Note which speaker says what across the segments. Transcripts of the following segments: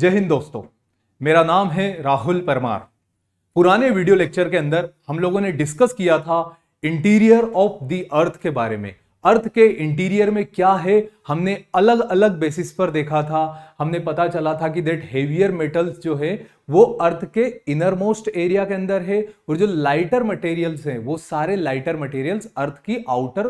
Speaker 1: जय हिंद दोस्तों। मेरा नाम है राहुल परमार। पुराने वीडियो लेक्चर के अंदर हम लोगों ने डिस्कस किया था इंटीरियर ऑफ़ द अर्थ के बारे में। अर्थ के इंटीरियर में क्या है, हमने अलग अलग बेसिस पर देखा था। हमने पता चला था कि देट हेवियर मेटल्स जो है, वो अर्थ के इनर मोस्ट एरिया के अंदर है और जो लाइटर मटेरियल्स हैं, वो सारे लाइटर मटेरियल्स अर्थ की आउटर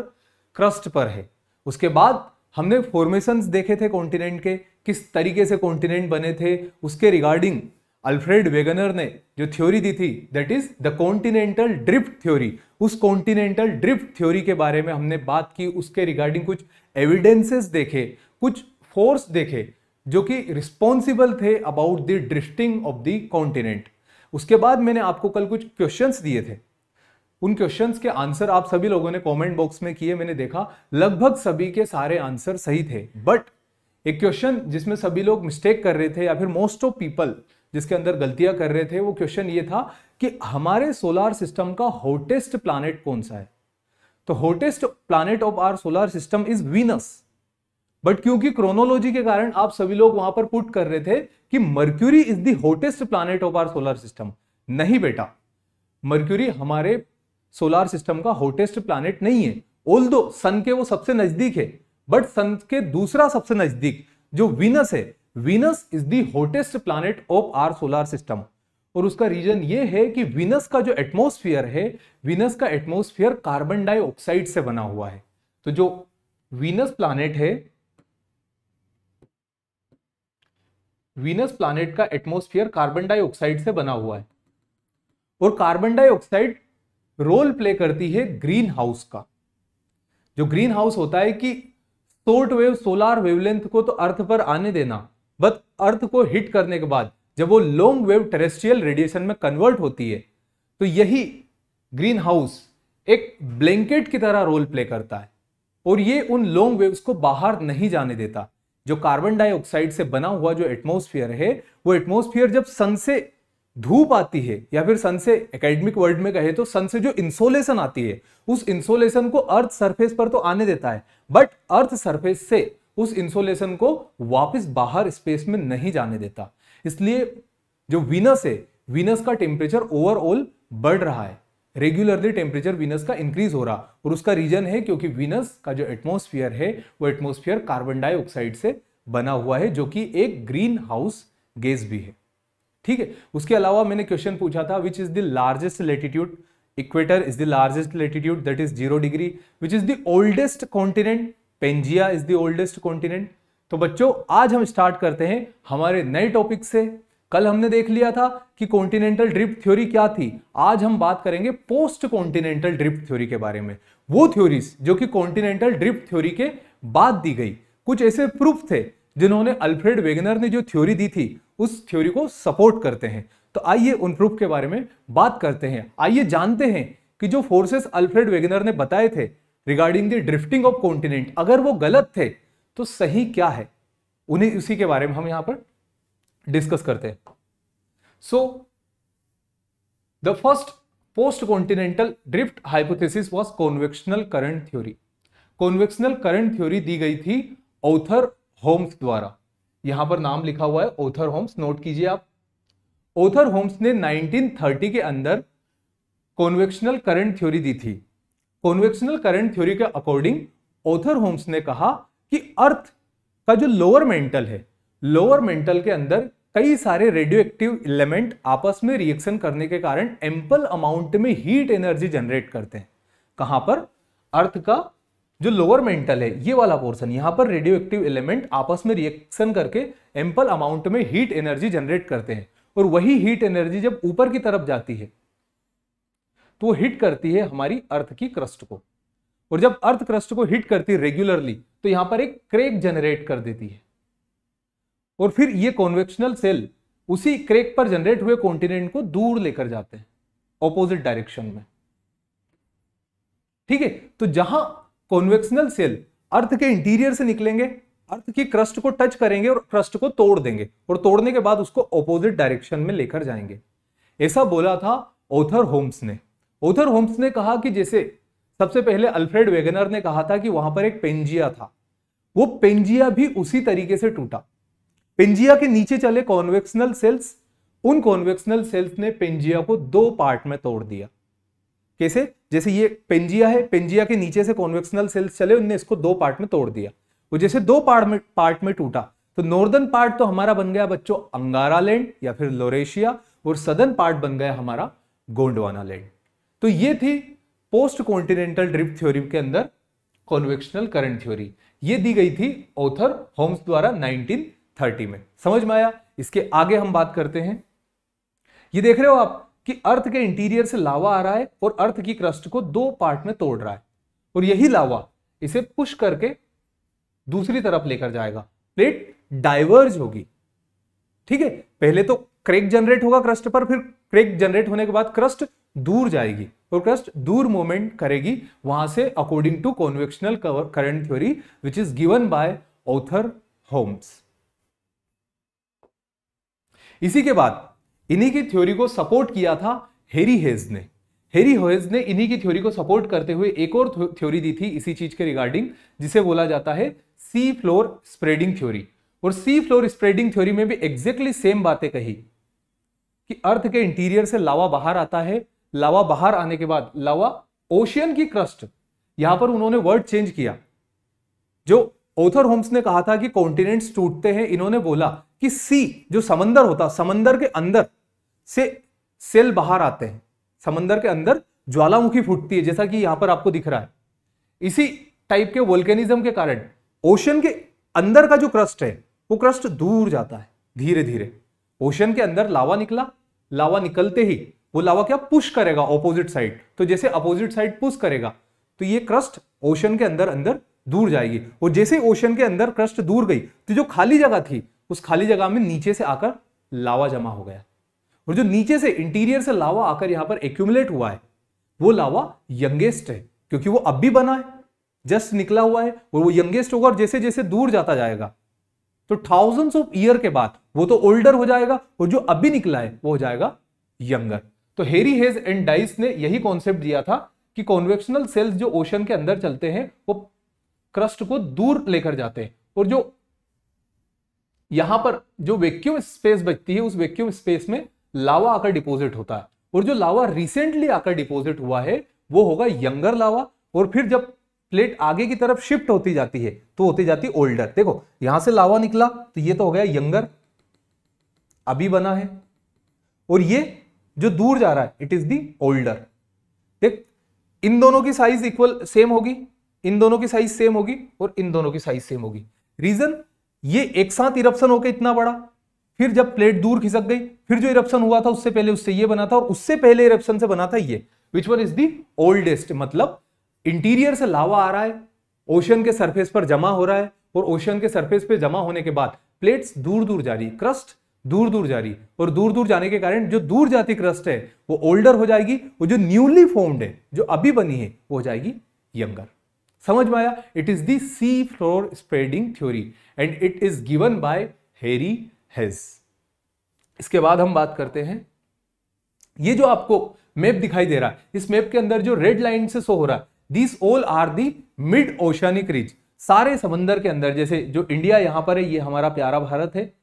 Speaker 1: क्रस्ट पर है। उसके बाद हमने फॉर्मेशंस देखे थे कॉन्टिनेंट के। किस तरीके से कॉन्टिनेंट बने थे, उसके रिगार्डिंग अल्फ्रेड वेगनर ने जो थ्योरी दी थी that is the continental drift theory उस कॉन्टिनेंटल ड्रिफ्ट थ्योरी के बारे में हमने बात की, उसके रिगार्डिंग कुछ एविडेंसेस देखे, कुछ फोर्स देखे, जो कि रिस्पॉन्सिबल थे about the drifting of the continent उसके बाद मैंने आपको कल कुछ क्वेश्चंस दिए थे। उन क्वेश्चंस के आंसर आप सभी लोगों ने कमेंट बॉक्स में किए, मैंने देखा, लगभग सभी के सारे आंसर सही थे बट एक क्वेश्चन जिसमें सभी लोग मिस्टेक कर रहे थे या फिर मोस्ट ऑफ़ पीपल जिसके अंदर गलतियाँ कर रहे थे, वो क्वेश्चन ये था कि हमारे सोलार सिस्टम का हॉटेस्ट प्लानट कौन सा है? तो hottest planet of our solar system is Venus but क्योंकि क्रोनोलॉजी के कारण आप सभी लोग वहाँ पर पुट कर रहे थे कि Mercury is the hottest planet of our solar system नहीं बेटा मर्क्यूरी हमारे सोलार सिस्टम का हॉटेस्ट प्लानट नहीं है. ओल दो सन के वो सबसे नज़दीक है बट सन के दूसरा सबसे नज़दीक जो वीनस है, Venus is the hottest planet of our solar system और उसका रीजन ये है कि वीनस का जो एटमोस्फियर है, वीनस का एटमोस्फियर कार्बन डाइऑक्साइड से बना हुआ है। तो जो वीनस प्लानट है, वीनस प्लानट का एटमोस्फियर कार्बन डाइऑक्साइड से बना हुआ है। और कार्बन डाइऑक्साइड रोल प्ले करती है ग्रीन हाउस का। जो ग्रीन हाउस होता है कि शॉर्ट वेव, सोलार वेवलेंथ को तो अर्थ पर आने देना, बट अर्थ को हिट करने के बाद जब वो लॉन्ग वेव टेरेस्ट्रियल रेडिएशन में कन्वर्ट होती है तो यही ग्रीन हाउस एक ब्लैंकेट की तरह रोल प्ले करता है। और ये उन लॉन्ग वेव्स को बाहर नहीं जाने देता, जो कार्बन डाइऑक्साइड से बना हुआ जो एटमोस्फियर है, वो एटमोस्फियर जब सन से धूप आती है या फिर सन से एकेडमिक वर्ड में कहे तो सन से जो इंसोलेशन आती है, उस इंसोलेशन को अर्थ सरफेस पर तो आने देता है बट अर्थ सरफेस से उस इंसोलेशन को वापस बाहर स्पेस में नहीं जाने देता। इसलिए जो वीनस है वीनस का टेम्परेचर ओवरऑल बढ़ रहा है। रेगुलरली टेम्परेचर वीनस का इंक्रीज हो रहा और उसका रीजन है क्योंकि वीनस का जो एटमोस्फियर है, वो एटमोस्फियर कार्बन डाइऑक्साइड से बना हुआ है, जो कि एक ग्रीन हाउस गैस भी है। ठीक है? उसके अलावा मैंने क्वेश्चन पूछा था which is the largest latitude equator is the largest latitude that is zero degree which is the oldest continent Pangaea is the oldest continent तो बच्चों, आज हम स्टार्ट करते हैं हमारे नए टॉपिक से। कल हमने देख लिया था कि कॉन्टिनेंटल ड्रिफ्ट थ्योरी क्या थी। आज हम बात करेंगे पोस्ट कॉन्टिनेंटल ड्रिफ्ट थ्योरी के बारे में। वो थ्योरीज जो कि कॉन्टिनेंटल ड्रिफ्ट थ्योरी के बाद दी गई। कुछ ऐसे प्रूफ थे जिन्होंने अल्फ्रेड वेगनर ने जो थ्योरी दी थी उस थ्योरी को सपोर्ट करते हैं। तो आइए उन प्रूफ के बारे में बात करते हैं। आइए जानते हैं कि जो फोर्सेस अल्फ्रेड वेगनर ने बताए थे regarding the drifting of continent अगर वो गलत थे तो सही क्या है? उन्हें उसी के बारे में हम यहाँ पर डिस्कस करते हैं। So the first post continental drift hypothesis was convectional current theory convectional current theory दी गई थी ऑथर होम्स द्वारा। यहाँ पर नाम लिखा हुआ है ओथर होम्स नोट कीजिए आप। ओथर होम्स ने 1930 के अंदर कॉन्वेक्शनल करंट थ्योरी दी थी। कॉन्वेक्शनल करंट थ्योरी के अकॉर्डिंग ओथर होम्स ने कहा कि अर्थ का जो लोअर मेंटल है लोअर मेंटल के अंदर कई सारे रेडियो एक्टिव एलिमेंट आपस में रिएक्शन करने के कारण एम्पल अमाउंट में हीट एनर्जी जनरेट करते हैं। कहाँ पर? अर्थ का जो लोअर मेंटल है, ये वाला पोर्सन यहाँ पर रेडियो एक्टिव एलिमेंट आपस में रिएक्शन करके एम्पल अमाउंट में हीट एनर्जी जनरेट करते हैं। और वही हीट एनर्जी जब ऊपर की तरफ़ जाती है तो वो हिट करती है हमारी अर्थ की क्रस्ट को। और जब अर्थ क्रस्ट को हिट करती है रेगुलरली तो यहाँ पर एक क्रेक जनरेट कर देती है। और फिर ये कॉन्वेक्शनल सेल उसी क्रेक पर जनरेट हुए कॉन्टिनेंट को दूर लेकर जाते हैं ऑपोजिट डायरेक्शन में। ठीक है? तो जहाँ कॉन्वेक्शनल सेल अर्थ के इंटीरियर से निकलेंगे अर्थ की क्रस्ट को टच करेंगे और क्रस्ट को तोड़ देंगे और तोड़ने के बाद उसको ऑपोजिट डायरेक्शन में लेकर जाएँगे। ऐसा बोला था ओथर होम्स ने। ओथर होम्स ने कहा कि जैसे सबसे पहले अल्फ्रेड वेगनर ने कहा था कि वहाँ पर एक पेंजिया था। वो पेंजिया भी उसी तरीके से टूटा। पेंजिया के नीचे चले कॉन्वेक्शनल सेल्स उन कॉन्वेक्शनल सेल्स ने पेंजिया को दो पार्ट में तोड़ दिया। कैसे जैसे ये पेंजिया है पेंजिया के नीचे से कॉन्वेक्शनल सेल्स चले, उनने इसको दो पार्ट में तोड़ दिया। वो जैसे दो पार्ट में पार्ट में टूटा तो नॉर्दर्न पार्ट तो हमारा बन गया बच्चों अंगारा लैंड या फिर लोरेशिया और सदर्न पार्ट बन गया हमारा गोंडवाना लैंड तो ये थी पोस्ट कॉन्टिनेंटल ड्रिफ्ट थ्योरी के अंदर कॉन्वेक्शनल करंट थ्योरी ये दी गई थी ऑथर होम्स द्वारा 1930 में। समझ में आया? इसके आगे हम बात करते हैं। ये देख रहे हो आप कि अर्थ के इंटीरियर से लावा आ रहा है और अर्थ की क्रस्ट को दो पार्ट में तोड़ रहा है। और यही लावा इसे पुश करके दूसरी तरफ़ लेकर जाएगा। प्लेट डाइवर्ज होगी। ठीक है? पहले तो क्रेक जनरेट होगा क्रस्ट पर, फिर क्रेक जनरेट होने के बाद क्रस्ट दूर जाएगी और क्रस्ट दूर मूवमेंट करेगी वहाँ से according to convectional current theory which is given by Arthur Holmes इसी के बाद इन्हीं की थ्योरी को सपोर्ट किया था हेरी हेज ने। हेरी हेज ने इन्हीं की थ्योरी को सपोर्ट करते हुए एक और थ्योरी दी थी इसी चीज़ के रिगार्डिंग जिसे बोला जाता है सी फ्लोर स्प्रेडिंग थ्योरी और सी फ्लोर स्प्रेडिंग थ्योरी में भी एग्जैक्टली सेम बातें कही कि अर्थ के इंटीरियर से लावा बाहर आता है। लावा बाहर आने के बाद लावा ओशियन की क्रस्ट यहाँ पर उन्होंने वर्ड चेंज किया। जो ओथर होम्स ने कहा था कि कॉन्टिनेंट्स टूटते हैं, इन्होंने बोला कि सी जो समंदर होता, समंदर के अंदर से सेल बाहर आते हैं। समंदर के अंदर ज्वालामुखी फूटती है, जैसा कि यहाँ पर आपको दिख रहा है। इसी टाइप के वोल्केनिज्म के कारण ओशन के अंदर का जो क्रस्ट है, वो क्रस्ट दूर जाता है धीरे धीरे ओशन के अंदर लावा निकला, लावा निकलते ही वो लावा क्या पुश करेगा ऑपोजिट साइड तो जैसे अपोजिट साइड पुश करेगा तो ये क्रस्ट ओशन के अंदर अंदर दूर जाएगी। और जैसे ओशन के अंदर क्रस्ट दूर गई तो जो खाली जगह थी, उस खाली जगह में नीचे से आकर लावा जमा हो गया। और जो नीचे से इंटीरियर से लावा आकर यहाँ पर एक्यूमुलेट हुआ है, वो लावा यंगेस्ट है, क्योंकि वो अब भी बना है जस्ट निकला हुआ है और वो यंगेस्ट होगा और जैसे जैसे दूर जाता जाएगा तो थाउजेंड्स ऑफ़ ईयर के बाद वो तो ओल्डर हो जाएगा और जो अभी निकला है, वो हो जाएगा यंगर तो हेरी हेज एंड डाइस ने यही कॉन्सेप्ट दिया था कि कॉन्वेक्शनल सेल्स जो ओशन के अंदर चलते हैं, वो क्रस्ट को दूर लेकर जाते हैं और जो यहाँ पर जो वैक्यूम स्पेस बचती है, उस वैक्यूम स्पेस में लावा आकर डिपॉजिट होता है। और जो लावा रिसेंटली आकर डिपॉजिट हुआ है, वो होगा यंगर लावा। और फिर जब प्लेट आगे की तरफ़ शिफ्ट होती जाती है तो होती जाती है ओल्डर देखो, यहाँ से लावा निकला तो ये तो हो गया यंगर अभी बना है। और ये जो दूर जा रहा है इट इज़ दी ओल्डर देख, इन दोनों की साइज़ इक्वल सेम होगी, इन दोनों की साइज़ सेम होगी, और इन दोनों की साइज़ सेम होगी। रीजन ये एक साथ इरप्शन होकर इतना बड़ा। फिर जब प्लेट दूर खिसक गई, फिर जो इरप्शन हुआ था, उससे पहले उससे ये बना था और उससे पहले इरप्शन से बना था ये which one is the oldest मतलब इंटीरियर से लावा आ रहा है ओशन के सरफेस पर जमा हो रहा है और ओशन के सरफेस पे जमा होने के बाद प्लेट्स दूर दूर जा रही क्रस्ट दूर दूर जा रही और दूर दूर जाने के कारण जो दूर जाती क्रस्ट है, वो ओल्डर हो जाएगी और जो न्यूली फॉर्म्ड है, जो अभी बनी है, वो हो जाएगी यंगर समझ में आया? It is the sea floor spreading theory and it is given by Harry Hess इसके बाद हम बात करते हैं, ये जो आपको मैप दिखाई दे रहा है, इस मैप के अंदर जो रेड लाइन से शो हो रहा है this all are the mid oceanic ridge सारे समंदर के अंदर, जैसे जो इंडिया यहाँ पर है, ये हमारा प्यारा भारत है,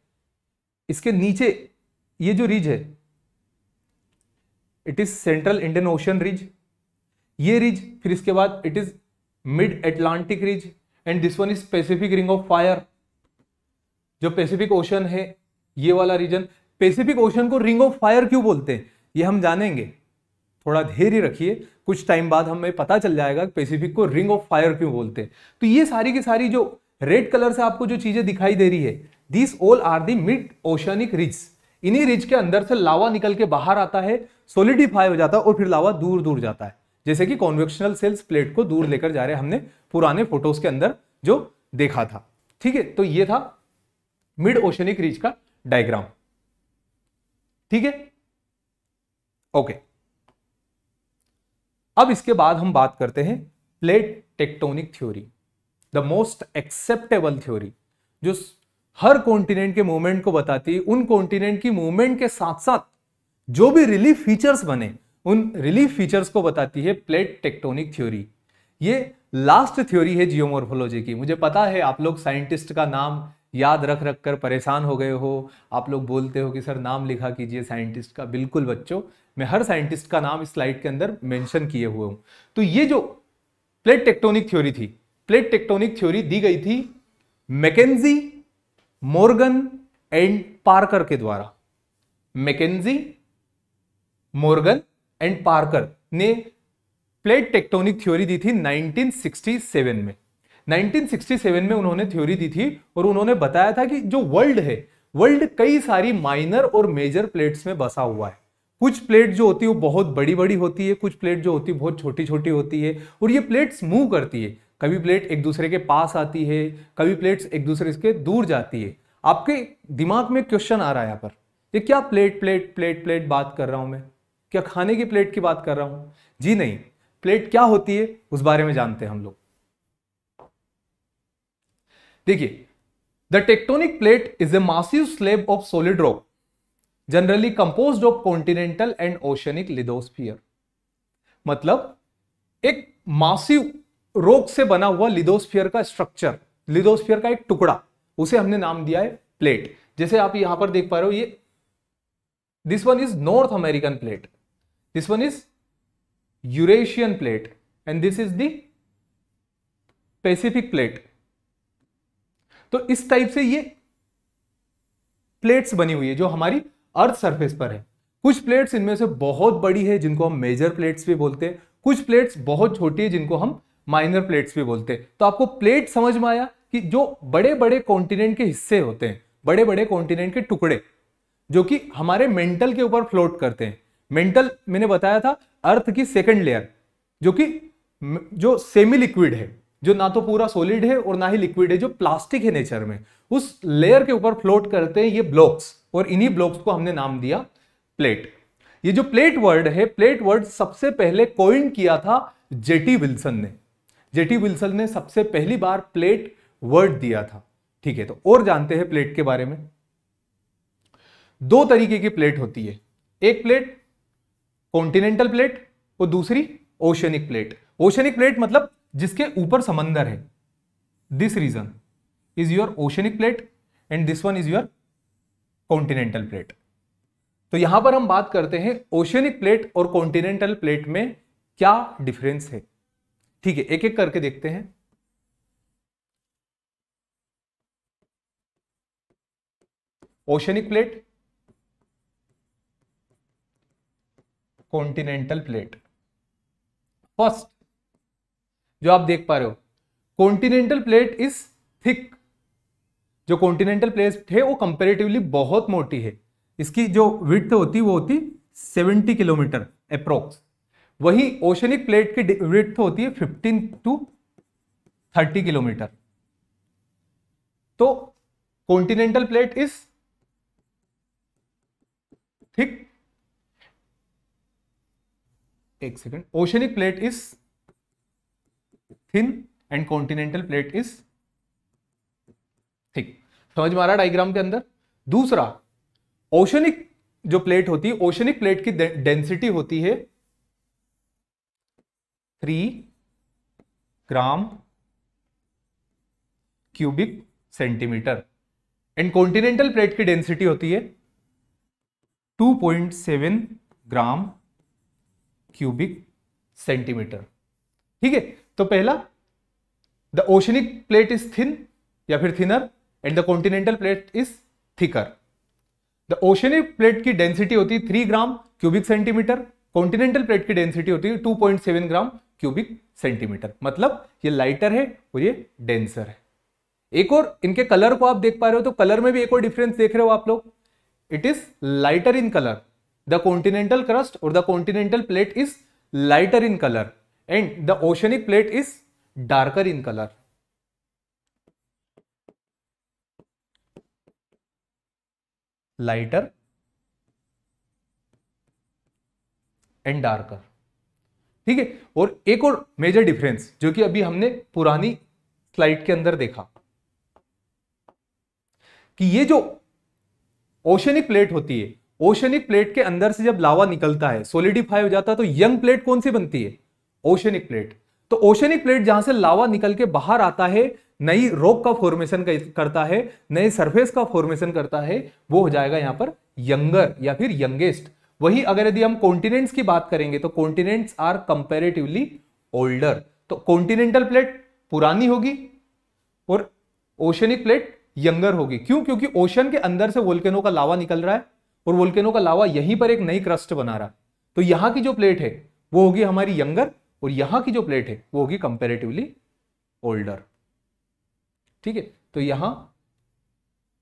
Speaker 1: इसके नीचे ये जो रिज है it is central Indian ocean ridge ये रिज फिर इसके बाद it is mid Atlantic ridge and this one is Pacific ring of fire जो पैसिफिक ओशन है, ये वाला रीजन पैसिफिक ओशन को रिंग ऑफ़ फायर क्यों बोलते हैं? ये हम जानेंगे। थोड़ा धैर्य रखिए, कुछ टाइम बाद हमें पता चल जाएगा पैसिफिक को रिंग ऑफ़ फायर क्यों बोलते हैं। तो ये सारी की सारी जो रेड कलर से आपको जो चीज़ें दिखाई दे रही है this all are the mid oceanic ridge इन्हीं रिज के अंदर से लावा निकल के बाहर आता है सोलिडिफाई हो जाता है और फिर लावा दूर दूर जाता है। जैसे कि कॉन्वेक्शनल सेल्स प्लेट को दूर लेकर जा रहे हमने पुराने फ़ोटोज़ के अंदर जो देखा था। ठीक है तो ये था मिड ओशनिक रिज का डायग्राम। ठीक है? ओके। अब इसके बाद हम बात करते हैं plate tectonic theory the most acceptable theory जो हर कॉन्टिनेंट के मूवमेंट को बताती है। उन कॉन्टिनेंट की मूवमेंट के साथ साथ जो भी रिलीफ फीचर्स बने, उन रिलीफ फीचर्स को बताती है प्लेट टेक्टोनिक थ्योरी। ये लास्ट थ्योरी है जियोमोर्फोलॉजी की। मुझे पता है आप लोग साइंटिस्ट का नाम याद रख रख कर परेशान हो गए हो। आप लोग बोलते हो कि, सर, नाम लिखा कीजिए साइंटिस्ट का। बिल्कुल बच्चों, मैं हर साइंटिस्ट का नाम इस स्लाइड के अंदर मेंशन किए हुए हूँ। तो ये जो प्लेट टेक्टोनिक थ्योरी थी, प्लेट टेक्टोनिक थ्योरी दी गई थी मैकेजी, मोर्गन एंड पार्कर के द्वारा। मैकेजी, मोर्गन एंड पार्कर ने प्लेट टेक्टोनिक थ्योरी दी थी 1967 में। 1967 में उन्होंने थ्योरी दी थी और उन्होंने बताया था कि जो वर्ल्ड है, वर्ल्ड कई सारी माइनर और मेजर प्लेट्स में बसा हुआ है। कुछ प्लेट जो होती है, वो बहुत बड़ी बड़ी होती है, कुछ प्लेट जो होती है, बहुत छोटी छोटी होती है और ये प्लेट्स मूव करती है। कभी प्लेट एक दूसरे के पास आती है, कभी प्लेट्स एक दूसरे के दूर जाती है। आपके दिमाग में क्वेश्चन आ रहा है यहाँ पर, ये क्या प्लेट प्लेट प्लेट प्लेट बात कर रहा हूँ मैं? क्या खाने की प्लेट की बात कर रहा हूँ? जी नहीं, प्लेट क्या होती है, उस बारे में जानते हैं हम लोग। देखिए the tectonic plate is a massive slab of solid rock generally compose of continental and oceanic lithosphere मतलब एक मासिव रोक से बना हुआ लिदोस्फियर का स्ट्रक्चर लिदोस्फियर का एक टुकड़ा, उसे हमने नाम दिया है प्लेट जैसे आप यहाँ पर देख पा रहे हो, ये this one is North American plate this one is Eurasian plate and this is the Pacific plate तो इस टाइप से ये प्लेट्स बनी हुई है, जो हमारी अर्थ सरफेस पर है। कुछ प्लेट्स इनमें से बहुत बड़ी है, जिनको हम मेजर प्लेट्स भी बोलते हैं। कुछ प्लेट्स बहुत छोटी है, जिनको हम माइनर प्लेट्स भी बोलते हैं। तो आपको प्लेट समझ में आया कि जो बड़े बड़े कॉन्टिनेंट के हिस्से होते हैं बड़े बड़े कॉन्टिनेंट के टुकड़े, जो कि हमारे मेंटल के ऊपर फ्लोट करते हैं। मेंटल मैंने बताया था अर्थ की सेकेंड लेयर जो कि, जो सेमी लिक्विड है। जो ना तो पूरा सॉलिड है और ना ही लिक्विड है, जो प्लास्टिक है नेचर में, उस लेयर के ऊपर फ्लोट करते हैं ये ब्लॉक्स और इन्हीं ब्लॉक्स को हमने नाम दिया प्लेट ये जो प्लेट वर्ड है प्लेट वर्ड सबसे पहले कोइन किया था जेटी विल्सन ने. जेटी विल्सन ने सबसे पहली बार प्लेट वर्ड दिया था. ठीक है तो और जानते हैं प्लेट के बारे में? दो तरीके की प्लेट होती है. एक प्लेट कॉन्टिनेंटल प्लेट और दूसरी ओशनिक प्लेट ओशनिक प्लेट मतलब जिसके ऊपर समंदर है। This region is your oceanic plate and this one is your continental plate तो यहाँ पर हम बात करते हैं ओशनिक प्लेट और कॉन्टिनेंटल प्लेट में क्या डिफरेंस है। ठीक है एक एक करके देखते हैं। Oceanic plate continental plate first जो आप देख पा रहे हो। कॉन्टिनेंटल प्लेट इज़ थिक जो कॉन्टिनेंटल प्लेट है वो कंपेरेटिवली बहुत मोटी है। इसकी जो विथ होती, वो होती 70 किलोमीटर अप्रोक्स वही ओशनिक प्लेट की विथ होती है 15 टू 30 किलोमीटर तो कॉन्टिनेंटल प्लेट इज़ थिक एक second oceanic plate is thin and continental plate is thick समझ में आ रहा डायग्राम के अंदर? दूसरा ओशनिक जो प्लेट होती है ओशनिक प्लेट की डेंसिटी होती है three gram cubic centimetre and continental plate की डेंसिटी होती है 2.7 ग्राम क्यूबिक सेंटीमीटर ठीक है? तो पहला the oceanic plate is thin या फिर thinner and the continental plate is thicker the oceanic plate की डेंसिटी होती है three gram cubic centimetre continental plate की डेंसिटी होती है two point seven gram cubic centimetre मतलब ये लाइटर है और ये डेंसर है. एक और, इनके कलर को आप देख पा रहे हो तो कलर में भी एक और डिफरेंस देख रहे हो आप लोग. It is lighter in colour the continental crust और the continental plate is lighter in colour and the oceanic plate is darker in color. Lighter and darker ठीक है? और एक और मेजर डिफरेंस जो कि अभी हमने पुरानी स्लाइड के अंदर देखा कि ये जो ओशनिक प्लेट होती है ओशनिक प्लेट के अंदर से जब लावा निकलता है सोलिडिफाई हो जाता है तो यंग प्लेट कौन सी बनती है? Oceanic plate. तो ओशनिक प्लेट जहाँ से लावा निकल के बाहर आता है, नई रोक का फॉर्मेशन करता है, नए सरफेस का फॉर्मेशन करता है, वो हो जाएगा यहाँ पर यंगर या फिर यंगेस्ट वही अगर यदि हम कॉन्टिनेंट्स की बात करेंगे तो कॉन्टिनेंट्स आर कंपेरेटिवली ओल्डर तो कॉन्टिनेंटल प्लेट पुरानी होगी और ओशनिक प्लेट यंगर होगी। क्यों? क्योंकि ओशन के अंदर से वोल्केनो का लावा निकल रहा है और वोल्केनो का लावा यहीं पर एक नई क्रस्ट बना रहा। है तो यहाँ की जो प्लेट है, वो होगी हमारी यंगर और यहाँ की जो प्लेट है, वो होगी कंपेरेटिवली ओल्डर ठीक है? तो यहाँ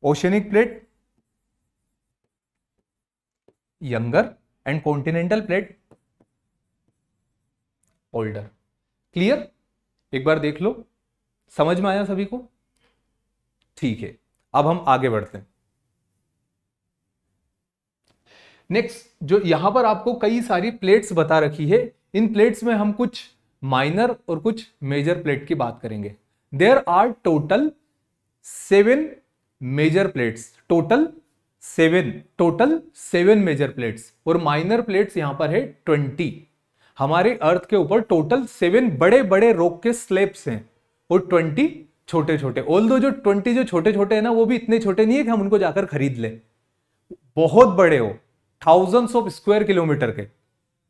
Speaker 1: oceanic plate younger and continental plate older clear एक बार देख लो। समझ में आया सभी को? ठीक है। अब हम आगे बढ़ते हैं। नेक्स्ट जो यहाँ पर आपको कई सारी प्लेट्स बता रखी है इन प्लेट्स में हम कुछ माइनर और कुछ मेजर प्लेट की बात करेंगे। There are total seven major plates total seven total seven major plates और माइनर प्लेट्स यहाँ पर है ट्वेंटी हमारे अर्थ के ऊपर टोटल सेवन बड़े बड़े रॉक के स्लेब्स हैं और ट्वेंटी छोटे छोटे ऑल दो जो ट्वेंटी जो छोटे छोटे हैं ना, वो भी इतने छोटे नहीं है कि हम उनको जाकर खरीद लें। बहुत बड़े हो। थाउजेंड्स ऑफ़ स्क्वायर किलोमीटर के।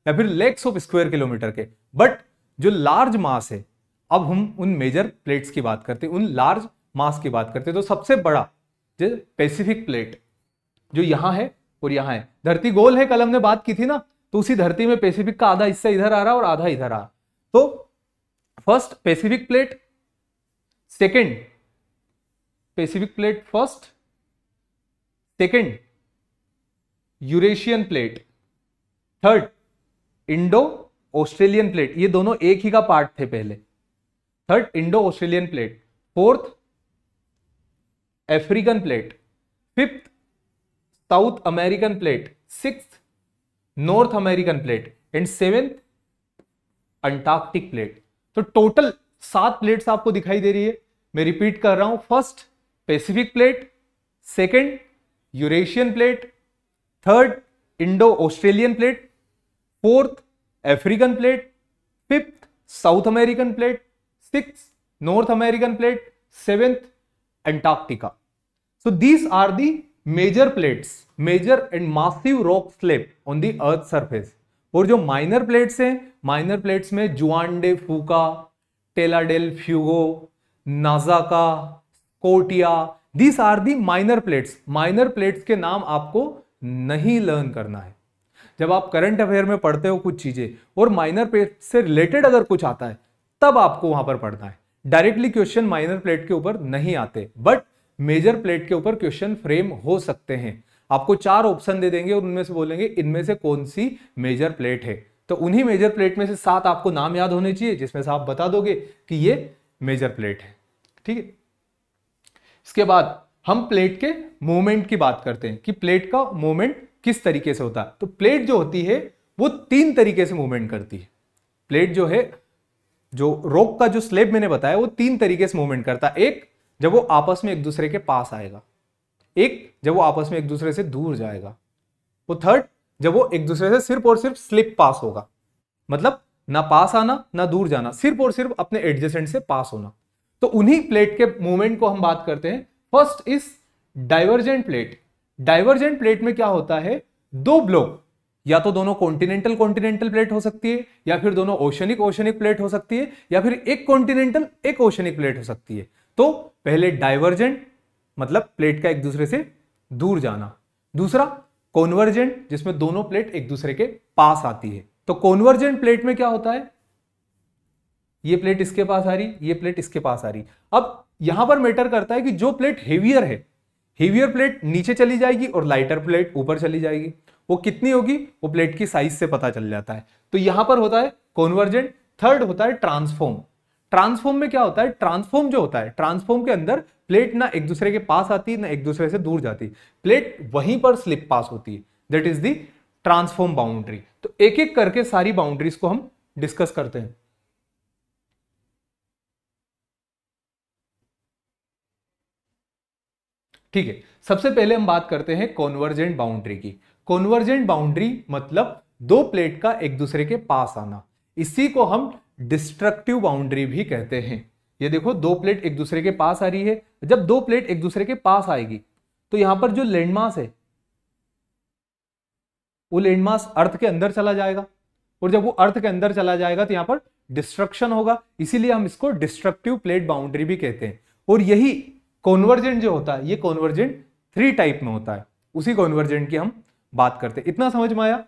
Speaker 1: या फिर लेक्स ऑफ़ स्क्वायर किलोमीटर के। बट जो लार्ज मास है, अब हम उन मेजर प्लेट्स की बात करते हैं, उन लार्ज मास की बात करते हैं तो सबसे बड़ा जो पैसिफिक प्लेट जो यहाँ है और यहाँ है। धरती गोल है, कल हमने बात की थी ना तो उसी धरती में पैसिफिक का आधा हिस्सा इधर आ रहा और आधा इधर आ रहा। तो first Pacific plate second Pacific plate first second Eurasian plate third Indo Australian plate, ये दोनों एक ही का पार्ट थे पहले। Third Indo Australian plate, fourth African plate, fifth South American plate six North American plate and seventh Antarctic plate. तो total सात plates आपको दिखाई दे रही है। मैं रिपीट कर रहा हूँ। First Pacific plate second Eurasian plate third Indo Australian plate fourth African plate, fifth South American plate, six North American plate, seventh Antarctica so these are the major plates major and massive rock slab on the earth surface और जो minor plates हैं minor plates में Juan de Fuca Tierra del Fuego Nazca Scotia these are the minor plates minor plates के नाम आपको नहीं learn करना है। जब आप करंट अफेयर में पढ़ते हो कुछ चीज़ें, और माइनर प्लेट से रिलेटेड अगर कुछ आता है, तब आपको वहाँ पर पढ़ना है। डायरेक्टली क्वेश्चन माइनर प्लेट के ऊपर नहीं आते बट मेजर प्लेट के ऊपर क्वेश्चन फ्रेम हो सकते हैं। आपको चार ऑप्शन दे देंगे, और उनमें से बोलेंगे, इनमें से कौन सी मेजर प्लेट है? तो उन्हीं मेजर प्लेट में से सात आपको नाम याद होने चाहिए, जिसमें से आप बता दोगे कि ये मेजर प्लेट है। ठीक है? इसके बाद हम प्लेट के मूवमेंट की बात करते हैं, कि प्लेट का मूवमेंट किस तरीके से होता? तो प्लेट जो होती है, वो तीन तरीके से मूवमेंट करती है। प्लेट जो है, जो रोक का जो स्लेब मैंने बताया, वो तीन तरीके से मूवमेंट करता। है एक, जब वो आपस में एक दूसरे के पास आएगा। एक, जब वो आपस में एक दूसरे से दूर जाएगा। वो थर्ड जब वो एक दूसरे से सिर्फ़ और सिर्फ़ स्लिप पास होगा। मतलब ना पास आना, ना दूर जाना, सिर्फ़ और सिर्फ़ अपने एडजेसेंट से पास होना। तो उन्हीं प्लेट के मूवमेंट को हम बात करते हैं। First is divergent plate divergent plate में क्या होता है? दो ब्लॉक। या तो दोनों कॉन्टिनेंटल कॉन्टिनेंटल प्लेट हो सकती है, या फिर दोनों ओशनिक ओशनिक प्लेट हो सकती है, या फिर एक कॉन्टिनेंटल, एक ओशनिक प्लेट हो सकती है। तो पहले डाइवर्जेंट मतलब प्लेट का एक दूसरे से दूर जाना। दूसरा, कॉन्वर्जेंट, जिसमें दोनों प्लेट एक दूसरे के पास आती है। तो कॉन्वर्जेंट प्लेट में क्या होता है? ये प्लेट इसके पास आ रही, ये प्लेट इसके पास आ रही। अब यहाँ पर मैटर करता है कि जो प्लेट हेवियर है हेवियर प्लेट नीचे चली जाएगी और लाइटर प्लेट ऊपर चली जाएगी। वो कितनी होगी? वो प्लेट की साइज़ से पता चल जाता है। तो यहाँ पर होता है कॉन्वर्जेंट थर्ड होता है ट्रांसफॉर्म ट्रांसफॉर्म में क्या होता है? ट्रांसफॉर्म जो होता है ट्रांसफॉर्म के अंदर प्लेट ना एक दूसरे के पास आती, ना एक दूसरे से दूर जाती। प्लेट वहीं पर स्लिप पास होती है। That is the transform boundary तो एक एक करके सारी बाउंड्रीज को हम डिस्कस करते हैं। ठीक है, सबसे पहले हम बात करते हैं कॉन्वर्जेंट बाउंड्री की। कॉन्वर्जेंट बाउंड्री मतलब दो प्लेट का एक दूसरे के पास आना। इसी को हम डिस्ट्रक्टिव बाउंड्री भी कहते हैं। ये देखो, दो प्लेट एक दूसरे के पास आ रही है। जब दो प्लेट एक दूसरे के पास आएगी तो यहाँ पर जो लैंडमास है, वो लैंडमास अर्थ के अंदर चला जाएगा। और जब वो अर्थ के अंदर चला जाएगा तो यहाँ पर डिस्ट्रक्शन होगा। इसीलिए हम इसको डिस्ट्रक्टिव प्लेट बाउंड्री भी कहते हैं। और यही कॉन्वर्जेंट जो होता है, ये कॉन्वर्जेंट थ्री टाइप में होता है। उसी कॉन्वर्जेंट की हम बात करते हैं। इतना समझ में आया?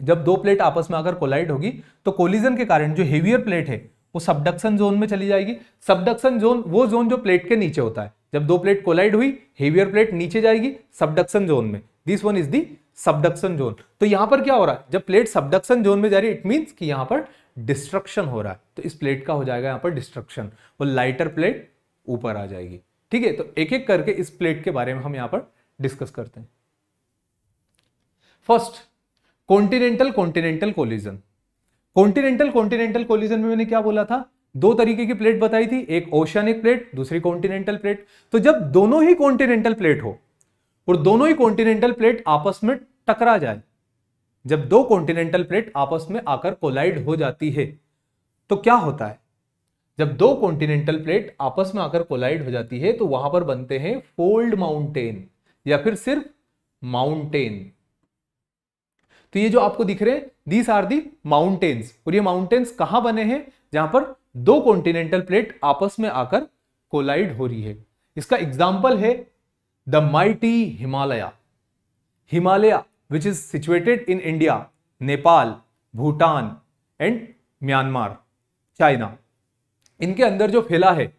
Speaker 1: जब दो प्लेट आपस में आकर कोलाइड होगी तो कोलिजन के कारण जो हेवियर प्लेट है, वो सबडक्शन जोन में चली जाएगी। सबडक्शन जोन वो जोन जो प्लेट के नीचे होता है। जब दो प्लेट कोलाइड हुई हेवियर प्लेट नीचे जाएगी सबडक्शन जोन में। This one is the subduction zone तो यहाँ पर क्या हो रहा है? जब प्लेट सबडक्शन जोन में जा रही है इट मीन्स कि यहाँ पर डिस्ट्रक्शन हो रहा है। तो इस प्लेट का हो जाएगा यहाँ पर डिस्ट्रक्शन वो लाइटर प्लेट ऊपर आ जाएगी। ठीक है तो एक एक करके इस प्लेट के बारे में हम यहाँ पर डिस्कस करते हैं। First continental continental collision continental continental collision में मैंने क्या बोला था? दो तरीके की प्लेट बताई थी, एक ओशियनिक प्लेट दूसरी कॉन्टिनेंटल प्लेट तो जब दोनों ही कॉन्टिनेंटल प्लेट हो, और दोनों ही कॉन्टिनेंटल प्लेट आपस में टकरा जाए, जब दो कॉन्टिनेंटल प्लेट आपस में आकर कोलाइड हो जाती है तो क्या होता है? जब दो कॉन्टिनेंटल प्लेट आपस में आकर कोलाइड हो जाती है तो वहाँ पर बनते हैं फोल्ड माउंटेन या फिर सिर्फ़ माउंटेन तो ये जो आपको दिख रहे हैं दीस आर दी माउंटेन्स और ये माउंटेन्स कहाँ बने हैं? जहाँ पर दो कॉन्टिनेंटल प्लेट आपस में आकर कोलाइड हो रही है। इसका एग्ज़ाम्पल है the mighty Himalaya Himalaya which is situated in India Nepal Bhutan and Myanmar China इनके अंदर जो फैला है,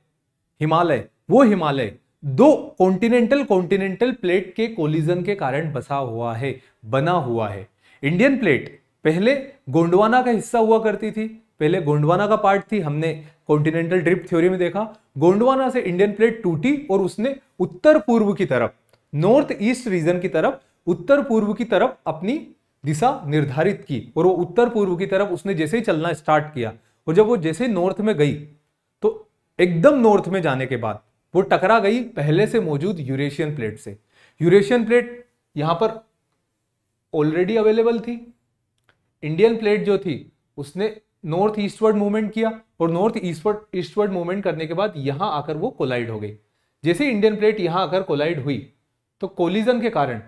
Speaker 1: हिमालय, वो हिमालय, दो कॉन्टिनेंटल कॉन्टिनेंटल प्लेट के कोलिजन के कारण बसा हुआ है, बना हुआ है। इंडियन प्लेट पहले गोंडवाना का हिस्सा हुआ करती थी, पहले गोंडवाना का पार्ट थी, हमने कॉन्टिनेंटल ड्रिफ्ट थ्योरी में देखा। गोंडवाना से इंडियन प्लेट टूटी और उसने उत्तर पूर्व की तरफ़ नॉर्थ ईस्ट रीजन की तरफ़, उत्तर पूर्व की तरफ़ अपनी दिशा निर्धारित की और वो उत्तर पूर्व की तरफ़ उसने जैसे ही चलना स्टार्ट किया, और जब वो जैसे नॉर्थ में गई एकदम नॉर्थ में जाने के बाद, वो टकरा गई पहले से मौजूद यूरेशियन प्लेट से। यूरेशियन प्लेट यहाँ पर ऑलरेडी अवेलेबल थी। इंडियन प्लेट जो थी, उसने नॉर्थ ईस्टवर्ड मूवमेंट किया और नॉर्थ ईस्टवर्ड ईस्टवर्ड मूवमेंट करने के बाद यहाँ आकर वो कोलाइड हो गई। जैसे इंडियन प्लेट यहाँ आकर कोलाइड हुई तो कोलिजन के कारण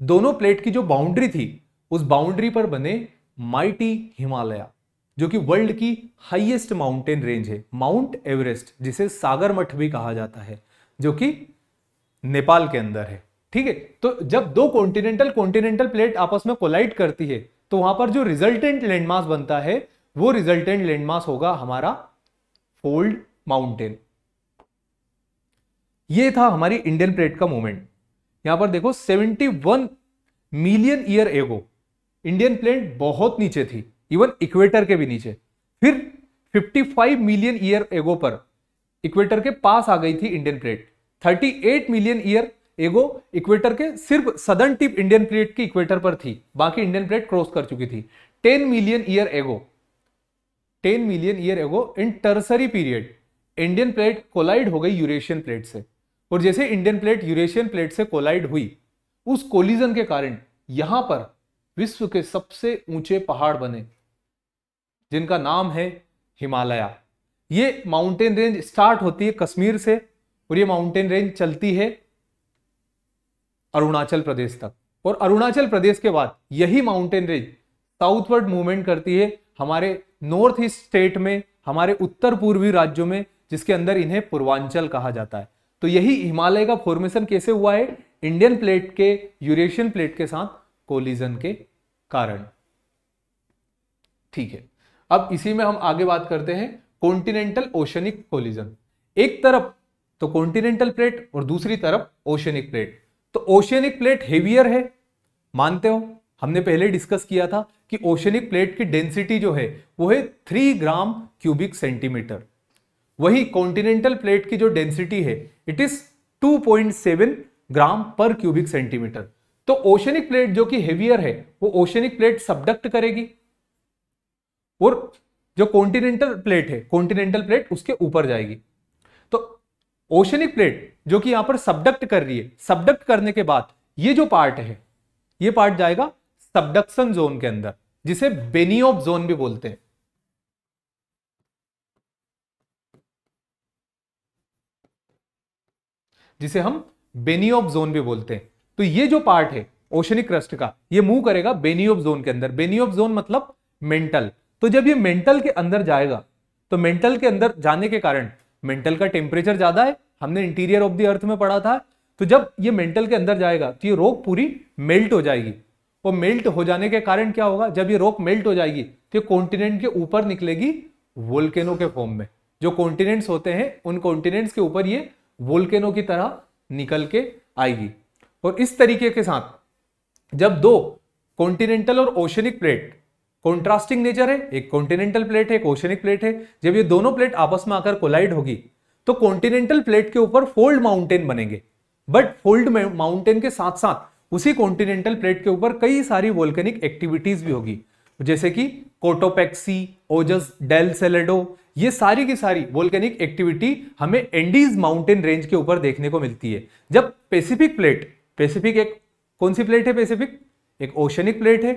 Speaker 1: दोनों प्लेट की जो बाउंड्री थी, उस बाउंड्री पर बने माइटी हिमालय जो कि वर्ल्ड की हाईएस्ट माउंटेन रेंज है, माउंट एवरेस्ट, जिसे सागर मठ भी कहा जाता है, जो कि नेपाल के अंदर है। ठीक है? तो जब दो कॉन्टिनेंटल कॉन्टिनेंटल प्लेट आपस में कोलाइड करती है तो वहाँ पर जो रिजल्टेंट लैंडमास बनता है, वो रिजल्टेंट लैंडमास होगा हमारा फोल्ड माउंटेन ये था हमारी इंडियन प्लेट का मूवमेंट यहाँ पर देखो 71 million year ago Indian plate बहुत नीचे थी। इवन इक्वेटर के भी नीचे। फिर 55 मिलियन ईयर एगो पर इक्वेटर के पास आ गई थी Indian plate 38 million year ago equator के सिर्फ़ सदर्न टिप इंडियन प्लेट की इक्वेटर पर थी। बाकी इंडियन प्लेट क्रॉस कर चुकी थी। 10 मिलियन ईयर एगो 10 million year ago in tertiary period Indian plate collide हो गई यूरेशियन प्लेट से। और जैसे इंडियन प्लेट यूरेशियन प्लेट से कोलाइड हुई, उस कोलिजन के कारण यहाँ पर विश्व के सबसे ऊँचे पहाड़ बने। जिनका नाम है हिमालय। ये माउंटेन रेंज स्टार्ट होती है कश्मीर से और ये माउंटेन रेंज चलती है अरुणाचल प्रदेश तक। और अरुणाचल प्रदेश के बाद यही माउंटेन रेंज साउथवर्ड मूवमेंट करती है हमारे नॉर्थ ईस्ट स्टेट में, हमारे उत्तर पूर्वी राज्यों में, जिसके अंदर इन्हें पूर्वांचल कहा जाता है। तो यही हिमालय का फॉर्मेशन कैसे हुआ है? इंडियन प्लेट के यूरेशियन प्लेट के साथ कोलिजन के कारण। ठीक है। अब इसी में हम आगे बात करते हैं कॉन्टिनेंटल ओशनिक कोलिजन एक तरफ़ तो कॉन्टिनेंटल प्लेट और दूसरी तरफ़ ओशनिक प्लेट तो ओशनिक प्लेट हेवियर है, मानते हो? हमने पहले डिस्कस किया था कि ओशनिक प्लेट की डेंसिटी जो है, वो है थ्री ग्राम क्यूबिक सेंटीमीटर वही कॉन्टिनेंटल प्लेट की जो डेंसिटी है it is 2.7 gram per cubic centimetre तो ओशनिक प्लेट जो कि हेवियर है, वो ओशनिक प्लेट सबडक्ट करेगी. और जो कॉन्टिनेंटल प्लेट है कॉन्टिनेंटल प्लेट उसके ऊपर जाएगी। तो ओशनिक प्लेट जो कि यहाँ पर सबडक्ट कर रही है सबडक्ट करने के बाद ये जो पार्ट है, ये पार्ट जाएगा सबडक्शन जोन के अंदर, जिसे बेनियोप जोन भी बोलते हैं। जिसे हम बेनियोब जोन भी बोलते हैं। तो ये जो पार्ट है ओशनिक क्रस्ट का, ये मूव करेगा बेनियोब जोन के अंदर। बेनियोब जोन मतलब मेंटल तो जब ये मेंटल के अंदर जाएगा तो मेंटल के अंदर जाने के कारण मेंटल का टेम्परेचर ज़्यादा है, हमने इंटीरियर ऑफ़ द अर्थ में पढ़ा था तो जब ये मेंटल के अंदर जाएगा तो ये रोक पूरी मेल्ट हो जाएगी। और मेल्ट हो जाने के कारण क्या होगा? जब ये रोक मेल्ट हो जाएगी तो ये कॉन्टिनेंट के ऊपर निकलेगी वोल्केनो के फॉर्म में। जो कॉन्टिनेंट्स होते हैं, उन कॉन्टिनेंट्स के ऊपर ये वोल्केनो की तरह निकल के आएगी। और इस तरीके के साथ, जब दो कॉन्टिनेंटल और ओशनिक प्लेट कॉन्ट्रास्टिंग नेचर है, एक कॉन्टिनेंटल प्लेट है, एक ओशनिक प्लेट है। जब ये दोनों प्लेट आपस में आकर कोलाइड होगी तो कॉन्टिनेंटल प्लेट के ऊपर फोल्ड माउंटेन बनेंगे। बट फोल्ड माउंटेन के साथ साथ उसी कॉन्टिनेंटल प्लेट के ऊपर कई सारी वोल्केनिक एक्टिविटीज़ भी होगी। जैसे कि कोटोपेक्सी ओजस डेल सेलेडो ये सारी की सारी वोल्केनिक एक्टिविटी हमें एंडीज माउंटेन रेंज के ऊपर देखने को मिलती है। जब पेसिफिक प्लेट पेसिफिक एक कौन सी प्लेट है पेसिफिक एक ओशनिक प्लेट है।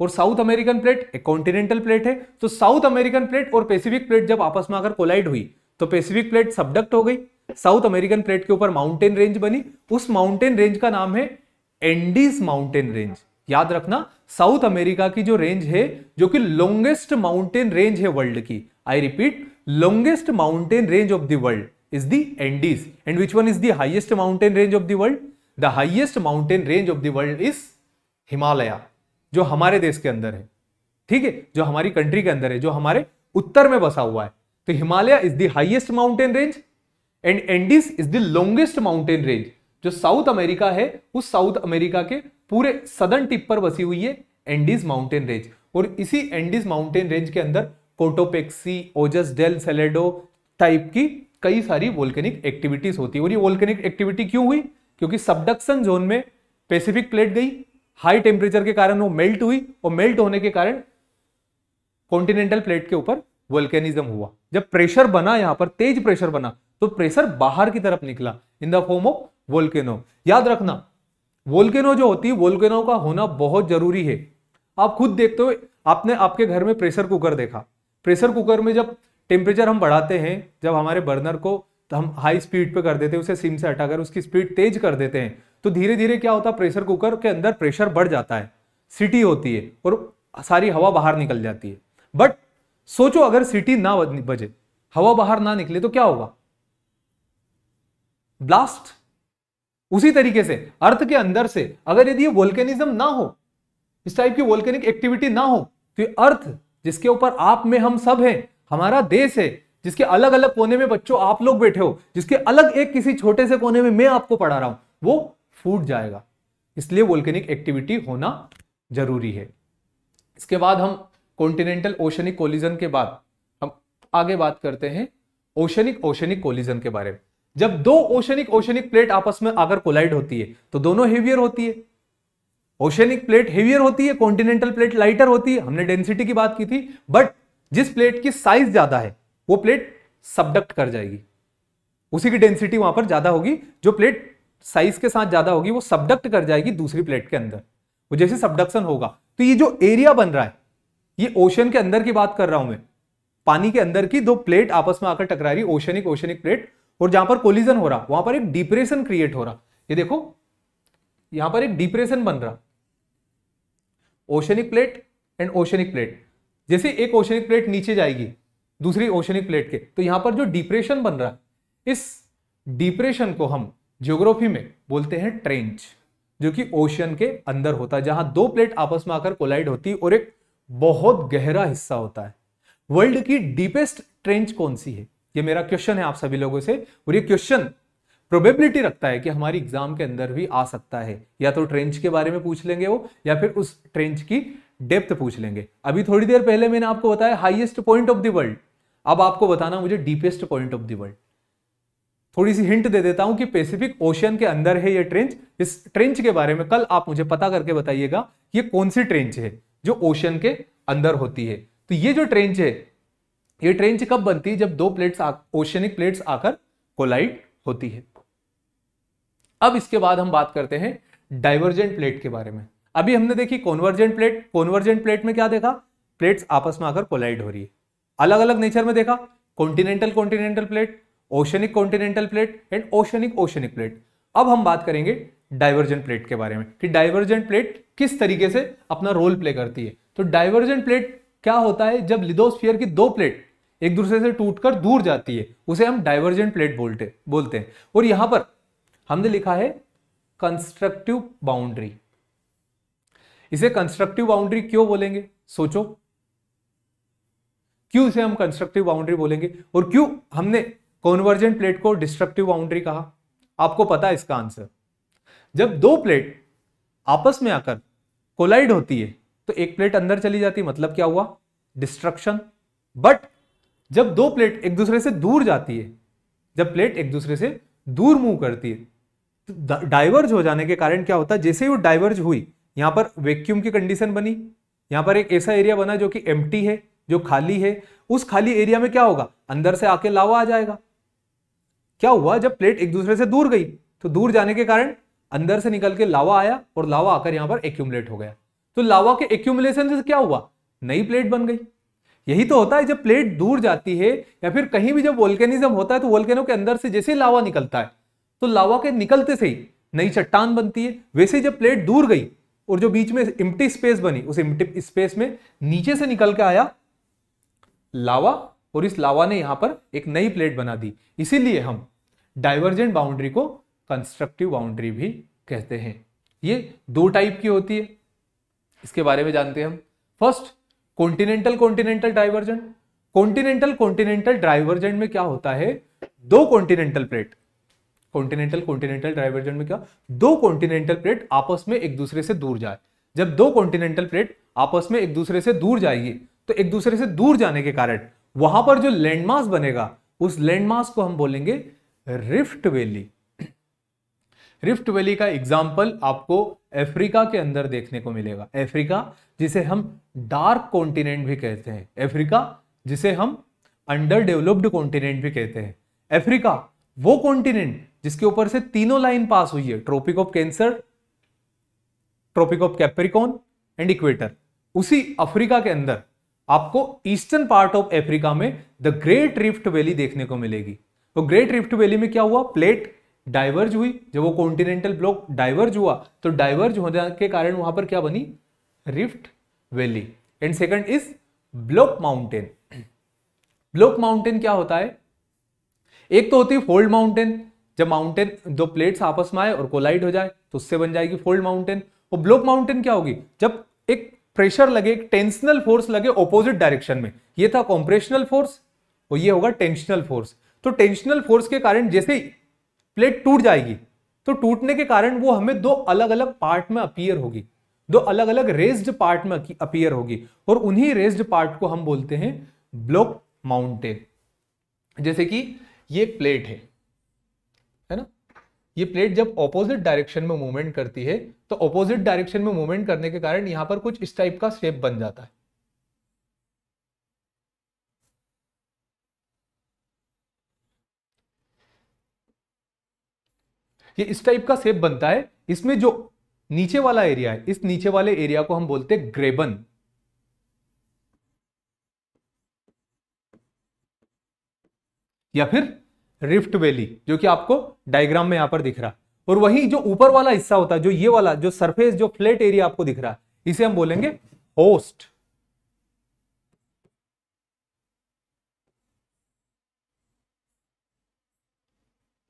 Speaker 1: और साउथ अमेरिकन प्लेट, एक कॉन्टिनेंटल प्लेट है। तो साउथ अमेरिकन प्लेट और पेसिफिक प्लेट जब आपस में आकर कोलाइड हुई तो पेसिफिक प्लेट सबडक्ट हो गई। साउथ अमेरिकन प्लेट के ऊपर माउंटेन रेंज बनी। उस माउंटेन रेंज का नाम है एंडीज माउंटेन रेंज याद रखना, साउथ अमेरिका की जो रेंज है, जो कि लॉन्गेस्ट माउंटेन रेंज है वर्ल्ड की। I repeat longest mountain range of the world is the Andes and which one is the highest mountain range of the world the highest mountain range of the world is Himalaya जो हमारे देश के अंदर है। ठीक है? जो हमारी कंट्री के अंदर है, जो हमारे उत्तर में बसा हुआ है। तो Himalaya is the highest mountain range and Andes is the longest mountain range जो साउथ अमेरिका है, उस साउथ अमेरिका के पूरे सदर्न टिप पर बसी हुई है एंडीज माउंटेन रेंज और इसी एंडीज माउंटेन रेंज के अंदर Cotopaxi Ojos del Salado type की कई सारी वोल्केनिक एक्टिविटीज़ होती है। और ये वोल्केनिक एक्टिविटी क्यों हुई? क्योंकि सबडक्शन जोन में पेसिफिक प्लेट गई हाई टेम्परेचर के कारण वो मेल्ट हुई और मेल्ट होने के कारण कॉन्टिनेंटल प्लेट के ऊपर वोल्केनिज्म हुआ। जब प्रेशर बना यहाँ पर, तेज प्रेशर बना तो प्रेशर बाहर की तरफ़ निकला, in the form of volcano. याद रखना, वोल्केनो जो होती है वोल्केनो का होना बहुत ज़रूरी है। आप खुद देखते हो, आपने आपके घर में प्रेशर कुकर देखा। प्रेशर कुकर में जब टेम्परेचर हम बढ़ाते हैं, जब हमारे बर्नर को हम हाई स्पीड पे कर देते हैं, उसे सिम से हटाकर उसकी स्पीड तेज कर देते हैं तो धीरे धीरे क्या होता है प्रेशर कुकर के अंदर प्रेशर बढ़ जाता है सिटी होती है और सारी हवा बाहर निकल जाती है। बट सोचो अगर सिटी ना बजे हवा बाहर ना निकले तो क्या होगा? ब्लास्ट उसी तरीके से, अर्थ के अंदर से अगर यदि वोल्केनिज्म ना हो, इस टाइप की वोल्केनिक एक्टिविटी ना हो तो ये अर्थ जिसके ऊपर आप में हम सब हैं, हमारा देश है, जिसके अलग अलग कोने में बच्चों आप लोग बैठे हो, जिसके अलग एक किसी छोटे से कोने में मैं आपको पढ़ा रहा हूँ, वो फूट जाएगा। इसलिए वोल्केनिक एक्टिविटी होना ज़रूरी है। इसके बाद हम कॉन्टिनेंटल ओशनिक कोलिजन के बाद हम आगे बात करते हैं ओशनिक ओशनिक कोलिजन के बारे में। जब दो ओशनिक ओशनिक प्लेट आपस में आकर कोलाइड होती है तो दोनों हेवियर होती है। ओशनिक प्लेट हेवियर होती है कॉन्टिनेंटल प्लेट लाइटर होती है। हमने डेंसिटी की बात की थी बट जिस प्लेट की साइज़ ज़्यादा है, वो प्लेट सबडक्ट कर जाएगी। उसी की डेंसिटी वहाँ पर ज़्यादा होगी, जो प्लेट साइज़ के साथ ज़्यादा होगी, वो सबडक्ट कर जाएगी दूसरी प्लेट के अंदर। वो जैसे सबडक्शन होगा। तो ये जो एरिया बन रहा है, ये ओशन के अंदर की बात कर रहा हूँ मैं। पानी के अंदर की दो प्लेट आपस में आकर टकरा रही ओशनिक ओशनिक प्लेट और जहाँ पर कोलिजन हो रहा, वहाँ पर एक डिप्रेशन क्रिएट हो रहा। ये देखो, यहाँ पर एक डिप्रेशन बन रहा। Oceanic plate and oceanic plate जैसे एक ओशनिक प्लेट नीचे जाएगी, दूसरी ओशनिक प्लेट के। तो यहाँ पर जो डिप्रेशन बन रहा है, इस डिप्रेशन को हम ज्योग्राफी में बोलते हैं ट्रेंच जो कि ओशियन के अंदर होता है, जहाँ दो प्लेट आपस में आकर कोलाइड होती है और एक बहुत गहरा हिस्सा होता है। वर्ल्ड की डीपेस्ट ट्रेंच कौन सी है? ये मेरा क्वेश्चन है आप सभी लोगों से, और ये क्वेश्चन प्रोबेबिलिटी रखता है कि हमारी एग्ज़ाम के अंदर भी आ सकता है। या तो ट्रेंच के बारे में पूछ लेंगे वो, या फिर उस ट्रेंच की डेप्थ पूछ लेंगे। अभी थोड़ी देर पहले मैंने आपको बताया highest point of the world अब आपको बताना मुझे deepest point of the world थोड़ी सी हिंट दे देता हूँ कि पैसिफिक ओशियन के अंदर है ये ट्रेंच इस ट्रेंच के बारे में कल आप मुझे पता करके बताइएगा ये कौन सी ट्रेंच है जो ओशियन के अंदर होती है। तो ये जो ट्रेंच है, ये ट्रेंच कब बनती है? जब दो प्लेट्स ओशियनिक प्लेट्स आकर कोलाइड होती है। अब इसके बाद हम बात करते हैं डाइवर्जेंट प्लेट के बारे में। अभी हमने देखी कॉन्वर्जेंट प्लेट कॉन्वर्जेंट प्लेट में क्या देखा? प्लेट्स आपस में आकर कोलाइड हो रही है। अलग अलग नेचर में देखा। Continental continental plate oceanic continental plate and oceanic oceanic plate अब हम बात करेंगे डाइवर्जेंट प्लेट के बारे में कि डाइवर्जेंट प्लेट किस तरीके से अपना रोल प्ले करती है। तो डाइवर्जेंट प्लेट क्या होता है? जब लिदोस्फियर की दो प्लेट एक दूसरे से टूटकर दूर जाती है, उसे हम डाइवर्जेंट प्लेट बोलते बोलते हैं। और यहाँ पर हमने लिखा है कंस्ट्रक्टिव बाउंड्री इसे कंस्ट्रक्टिव बाउंड्री क्यों बोलेंगे? सोचो। क्यों इसे हम कंस्ट्रक्टिव बाउंड्री बोलेंगे? और क्यों हमने कॉन्वर्जेंट प्लेट को डिस्ट्रक्टिव बाउंड्री कहा। आपको पता है इसका आंसर। जब दो प्लेट आपस में आकर कोलाइड होती है तो एक प्लेट अंदर चली जाती है मतलब क्या हुआ? डिस्ट्रक्शन। बट जब दो प्लेट एक दूसरे से दूर जाती है, जब प्लेट एक दूसरे से दूर मूव करती है तो डाइवर्ज हो जाने के कारण क्या होता है? जैसे ही वो डाइवर्ज हुई, यहाँ पर वैक्यूम की कंडीशन बनी। यहाँ पर एक ऐसा एरिया बना जो कि एम है, जो खाली है। उस खाली एरिया में क्या होगा? अंदर से आके लावा आ जाएगा। क्या हुआ जब प्लेट एक दूसरे से दूर गई? तो दूर जाने के कारण अंदर से निकल के लावा आया और लावा आकर यहाँ पर एक्यूमुलेट हो गया। तो लावा के एक्यूमुलेशन से क्या हुआ? नई प्लेट बन गई। यही तो होता है जब प्लेट दूर जाती है या फिर कहीं भी जब वोल्केनिज्म होता है तो वोल्केनो के अंदर से जैसे लावा निकलता है तो लावा के निकलते से ही नई चट्टान बनती है। वैसे जब प्लेट दूर गई और जो बीच में इम्टी स्पेस बनी, उस इम्टी स्पेस में नीचे से निकल के आया लावा और इस लावा ने यहाँ पर एक नई प्लेट बना दी। इसीलिए हम डाइवर्जेंट बाउंड्री को कंस्ट्रक्टिव बाउंड्री भी कहते हैं। ये दो टाइप की होती है। इसके बारे में जानते हैं हम। First, continental continental divergent. Continental continental divergent में क्या होता है? दो continental plate. Continental continental divergent में क्या? दो कॉन्टिनेंटल प्लेट आपस में एक दूसरे से दूर जाए। जब दो कॉन्टिनेंटल प्लेट आपस में एक दूसरे से दूर जाएगी तो एक दूसरे से दूर जाने के कारण वहाँ पर जो लैंडमास बनेगा, उस लैंडमास को हम बोलेंगे रिफ्ट वैली रिफ्ट वैली का एग्ज़ाम्पल आपको अफ्रीका के अंदर देखने को मिलेगा। अफ्रीका जिसे हम डार्क कॉन्टिनेंट भी कहते हैं। अफ्रीका जिसे हम अंडर डेवलप्ड कॉन्टिनेंट भी कहते हैं। अफ्रीका वो कॉन्टिनेंट जिसके ऊपर से तीनों लाइन पास हुई है। Tropic of cancer tropic of capricorn and equator उसी अफ्रीका के अंदर आपको ईस्टर्न पार्ट ऑफ़ अफ्रीका में द ग्रेट रिफ्ट वैली देखने को मिलेगी। तो ग्रेट रिफ्ट वैली में क्या हुआ? प्लेट डाइवर्ज हुई। जब वो कॉन्टिनेंटल ब्लॉक डाइवर्ज हुआ तो डाइवर्ज होने के कारण वहाँ पर क्या बनी? Rift valley. And second is block mountain. Block mountain क्या होता है? एक तो होती है फोल्ड माउंटेन। जब माउंटेन दो प्लेट्स आपस में आए और कोलाइड हो जाए तो उससे बन जाएगी फोल्ड माउंटेन। और ब्लॉक माउंटेन क्या होगी? जब एक प्रेशर लगे, एक टेंशनल फोर्स लगे ऑपोजिट डायरेक्शन में। ये था कॉम्प्रेशनल फोर्स और ये होगा टेंशनल फोर्स तो टेंशनल फोर्स के कारण जैसे प्लेट टूट जाएगी तो टूटने के कारण वो हमें दो अलग अलग पार्ट में अपियर होगी। दो अलग अलग रेस्ड पार्ट में अपियर होगी। और उन्हीं रेस्ड पार्ट को हम बोलते हैं ब्लॉक माउंटेन जैसे कि ये प्लेट है। ये प्लेट जब ऑपोजिट डायरेक्शन में मूवमेंट करती है तो ऑपोजिट डायरेक्शन में मूवमेंट करने के कारण यहाँ पर कुछ इस टाइप का शेप बन जाता है। ये इस टाइप का शेप बनता है। इसमें जो नीचे वाला एरिया है, इस नीचे वाले एरिया को हम बोलते हैं ग्रेबन या फिर रिफ्ट वैली जो कि आपको डायग्राम में यहाँ पर दिख रहा। है और वही जो ऊपर वाला हिस्सा होता है, जो ये वाला, जो सरफेस जो फ्लैट एरिया आपको दिख रहा है इसे हम बोलेंगे होस्ट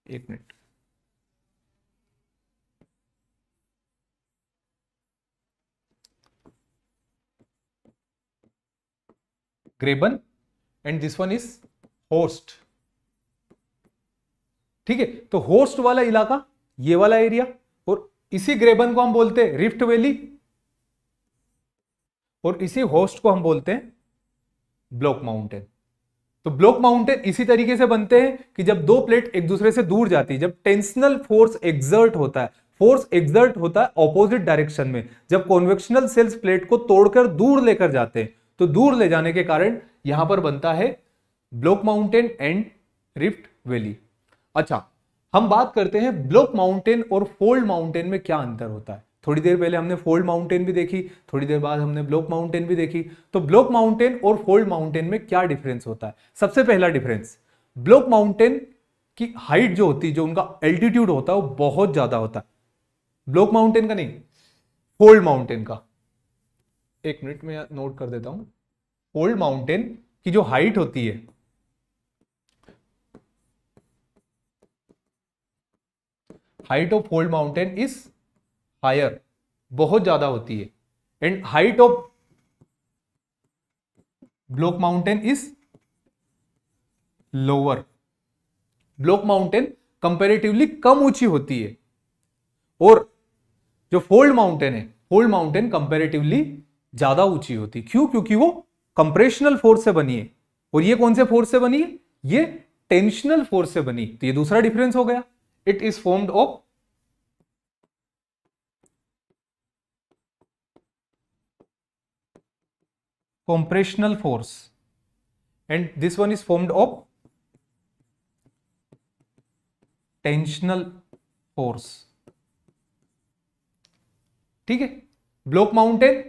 Speaker 1: एक minute. Graben and this one is horst ठीक है? तो होस्ट वाला इलाका, ये वाला एरिया और इसी ग्रेबन को हम बोलते हैं रिफ्ट वैली और इसी होस्ट को हम बोलते हैं ब्लॉक माउंटेन तो ब्लॉक माउंटेन इसी तरीके से बनते हैं कि जब दो प्लेट एक दूसरे से दूर जाती है, जब टेंशनल फोर्स एग्जर्ट होता है फोर्स एग्जर्ट होता है ऑपोजिट डायरेक्शन में। जब कॉन्वेक्शनल सेल्स प्लेट को तोड़कर दूर लेकर जाते हैं तो दूर ले जाने के कारण यहाँ पर बनता है block mountain and rift valley अच्छा हम बात करते हैं ब्लॉक माउंटेन और फोल्ड माउंटेन में क्या अंतर होता है। थोड़ी देर पहले हमने फोल्ड माउंटेन भी देखी, थोड़ी देर बाद हमने ब्लॉक माउंटेन भी देखी। तो ब्लॉक माउंटेन और फोल्ड माउंटेन में क्या डिफरेंस होता है? सबसे पहला डिफरेंस ब्लॉक माउंटेन की हाइट जो होती है जो उनका एल्टीट्यूड होता है वो बहुत ज़्यादा होता है। ब्लॉक माउंटेन का नहीं, फोल्ड माउंटेन का। एक मिनट में नोट कर देता हूँ। फोल्ड माउंटेन की जो हाइट होती है height of fold mountain is higher बहुत ज़्यादा होती है। And height of block mountain is lower block mountain comparatively कम ऊँची होती है। और जो फोल्ड माउंटेन है फोल्ड माउंटेन कंपेरेटिवली ज़्यादा ऊँची होती है। क्यों? क्योंकि वो कंप्रेशनल फोर्स से बनी है। और ये कौन से फोर्स से बनी है? ये टेंशनल फोर्स से बनी। तो ये दूसरा डिफरेंस हो गया। It is formed of compressional force. And this one is formed of tensional force ठीक है? ब्लॉक माउंटेन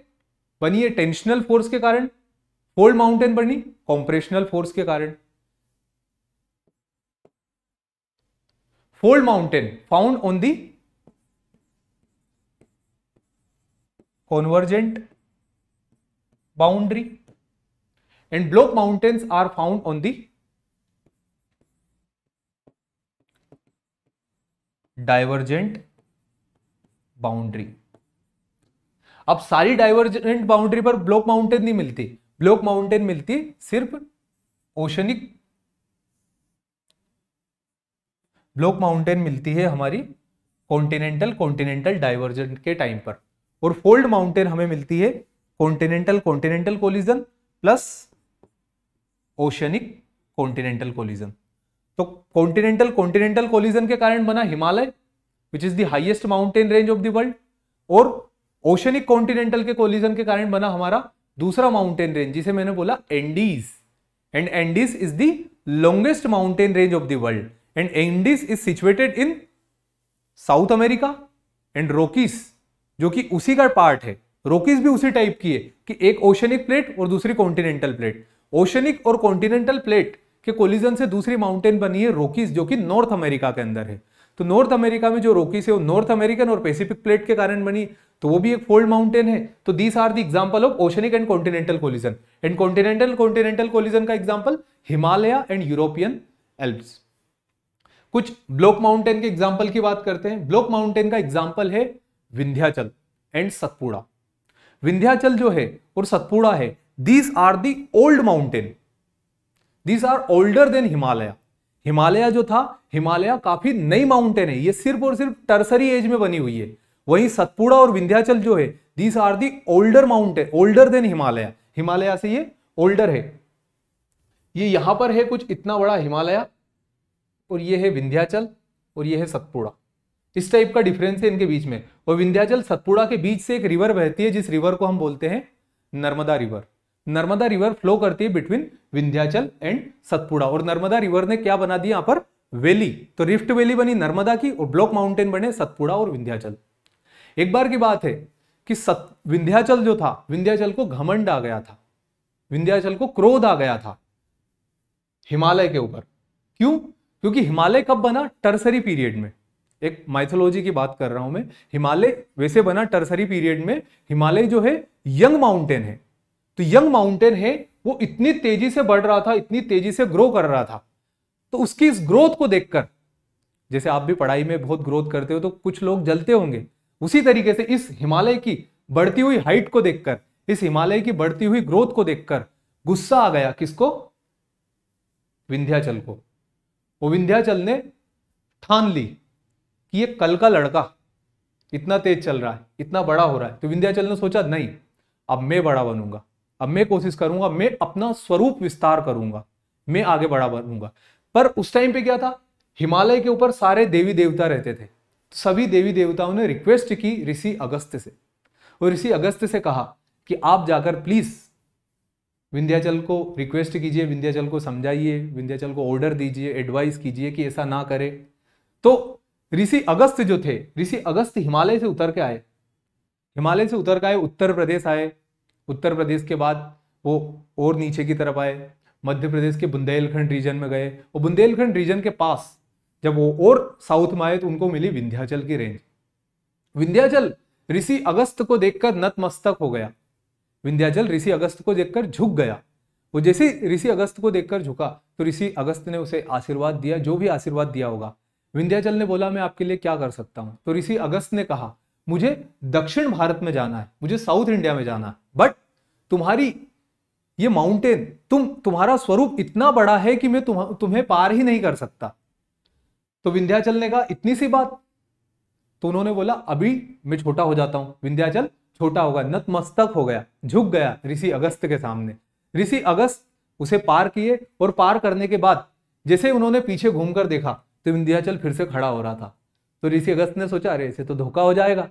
Speaker 1: बनी है टेंशनल फोर्स के कारण फोल्ड माउंटेन बनी कॉम्प्रेशनल फोर्स के कारण। Fold mountain found on the convergent boundary and block mountains are found on the divergent boundary अब सारी डाइवर्जेंट बाउंड्री पर ब्लॉक माउंटेन नहीं मिलती। ब्लॉक माउंटेन मिलती सिर्फ़ ओशनिक ब्लॉक माउंटेन मिलती है हमारी कॉन्टिनेंटल कॉन्टिनेंटल डाइवर्जेंट के टाइम पर। और फोल्ड माउंटेन हमें मिलती है continental continental collision plus oceanic continental collision. तो कॉन्टिनेंटल कॉन्टिनेंटल कोलिजन के कारण बना Himalaya which is the highest mountain range of the world और ओशनिक कॉन्टिनेंटल के कोलिजन के कारण बना हमारा दूसरा माउंटेन रेंज जिसे मैंने बोला Andes and Andes is the longest mountain range of the world and Andes is situated in South America and Rockies जो कि उसी का पार्ट है। रोकीज भी उसी टाइप की है कि एक ओशनिक प्लेट और दूसरी कॉन्टिनेंटल प्लेट ओशनिक और कॉन्टिनेंटल प्लेट के कोलिजन से दूसरी माउंटेन बनी है रोकीज जो कि नॉर्थ अमेरिका के अंदर है। तो नॉर्थ अमेरिका में जो रोकीज है, वो नॉर्थ अमेरिकन और पैसिफिक प्लेट के कारण बनी। तो वो भी एक फोल्ड माउंटेन है। तो these are the example of oceanic and continental collision and continental continental collision का example Himalaya and European Alps कुछ ब्लॉक माउंटेन के एग्ज़ाम्पल की बात करते हैं। ब्लॉक माउंटेन का एग्ज़ाम्पल है विंध्याचल एंड सतपुड़ा। विंध्याचल जो है और सतपुड़ा है these are the old mountain these are older than Himalaya Himalaya जो था, हिमालय काफ़ी नई माउंटेन है। ये सिर्फ़ और सिर्फ़ टर्सरी एज में बनी हुई है। वहीं सतपुड़ा और विंध्याचल जो है these are the older mountain older than Himalaya Himalaya से ये ओल्डर है। ये यहाँ पर है कुछ इतना बड़ा हिमालय। और ये है विंध्याचल और ये है सतपुड़ा। इस टाइप का डिफरेंस है इनके बीच में। और विंध्याचल सतपुड़ा के बीच से एक रिवर बहती है, जिस रिवर को हम बोलते हैं Narmada river Narmada river flow करती है बिटवीन विंध्याचल एंड सतपुड़ा। और नर्मदा रिवर ने क्या बना दिया यहाँ पर? वैली तो रिफ्ट वैली बनी नर्मदा की और ब्लॉक माउंटेन बने सतपुड़ा और विंध्याचल। एक बार की बात है कि सत, विंध्याचल जो था, विंध्याचल को घमंड आ गया था। विंध्याचल को क्रोध आ गया था। हिमालय के ऊपर। क्यों? क्योंकि हिमालय कब बना? टर्सरी पीरियड में। एक माइथोलॉजी की बात कर रहा हूँ मैं। हिमालय, वैसे बना टर्सरी पीरियड में। हिमालय जो है, यंग माउंटेन है। तो यंग माउंटेन है, वो इतनी तेज़ी से बढ़ रहा था, इतनी तेज़ी से ग्रो कर रहा था। तो उसकी इस ग्रोथ को देखकर, जैसे आप भी पढ़ाई में बहुत ग्रोथ करते हो तो कुछ लोग जलते होंगे। उसी तरीके से इस हिमालय की बढ़ती हुई हाइट को देखकर, इस हिमालय की बढ़ती हुई ग्रोथ को देखकर, गुस्सा आ गया किसको? विंध्याचल को। वो विंध्याचल ने ठान ली कि ये कल का लड़का इतना तेज चल रहा है, इतना बड़ा हो रहा है। तो विंध्याचल ने सोचा, नहीं, अब मैं बड़ा बनूँगा, अब मैं कोशिश करूँगा, मैं अपना स्वरूप विस्तार करूँगा, मैं आगे बड़ा बनूँगा। पर उस टाइम पे क्या था? हिमालय के ऊपर सारे देवी देवता रहते थे। तो सभी देवी देवताओं ने रिक्वेस्ट की ऋषि अगस्त से। और ऋषि अगस्त से कहा कि आप जाकर प्लीज़ विंध्याचल को रिक्वेस्ट कीजिए, विंध्याचल को समझाइए, विंध्याचल को ऑर्डर दीजिए एडवाइस कीजिए कि ऐसा ना करे। तो ऋषि अगस्त जो थे, ऋषि अगस्त हिमालय से उतर के आए। हिमालय से उतर के आए, उत्तर प्रदेश आए। उत्तर प्रदेश के बाद वो और नीचे की तरफ़ आए। मध्य प्रदेश के बुंदेलखंड रीजन में गए। और बुंदेलखंड रीजन के पास जब वो और साउथ में आए तो उनको मिली विंध्याचल की रेंज विंध्याचल ऋषि अगस्त को देखकर नतमस्तक हो गया। विंध्याचल ऋषि अगस्त को देखकर झुक गया। वो जैसे ऋषि अगस्त को देखकर झुका तो ऋषि अगस्त ने उसे आशीर्वाद दिया जो भी आशीर्वाद दिया होगा। विंध्याचल ने बोला मैं आपके लिए क्या कर सकता हूँ? तो ऋषि अगस्त ने कहा मुझे दक्षिण भारत में जाना है मुझे साउथ इंडिया में जाना है बट तुम्हारी ये माउंटेन तुम तुम्हारा स्वरूप इतना बड़ा है कि मैं तुम, तुम्हें पार ही नहीं कर सकता। तो विंध्याचल ने कहा इतनी सी बात? तो उन्होंने बोला अभी मैं छोटा हो जाता हूँ विंध्याचल छोटा होगा, नतमस्तक हो गया, झुक गया ऋषि अगस्त के सामने। ऋषि अगस्त उसे पार किए और पार करने के बाद जैसे उन्होंने पीछे घूमकर देखा तो विंध्याचल फिर से खड़ा हो रहा था। तो ऋषि अगस्त ने सोचा, अरे, इसे तो धोखा हो जाएगा।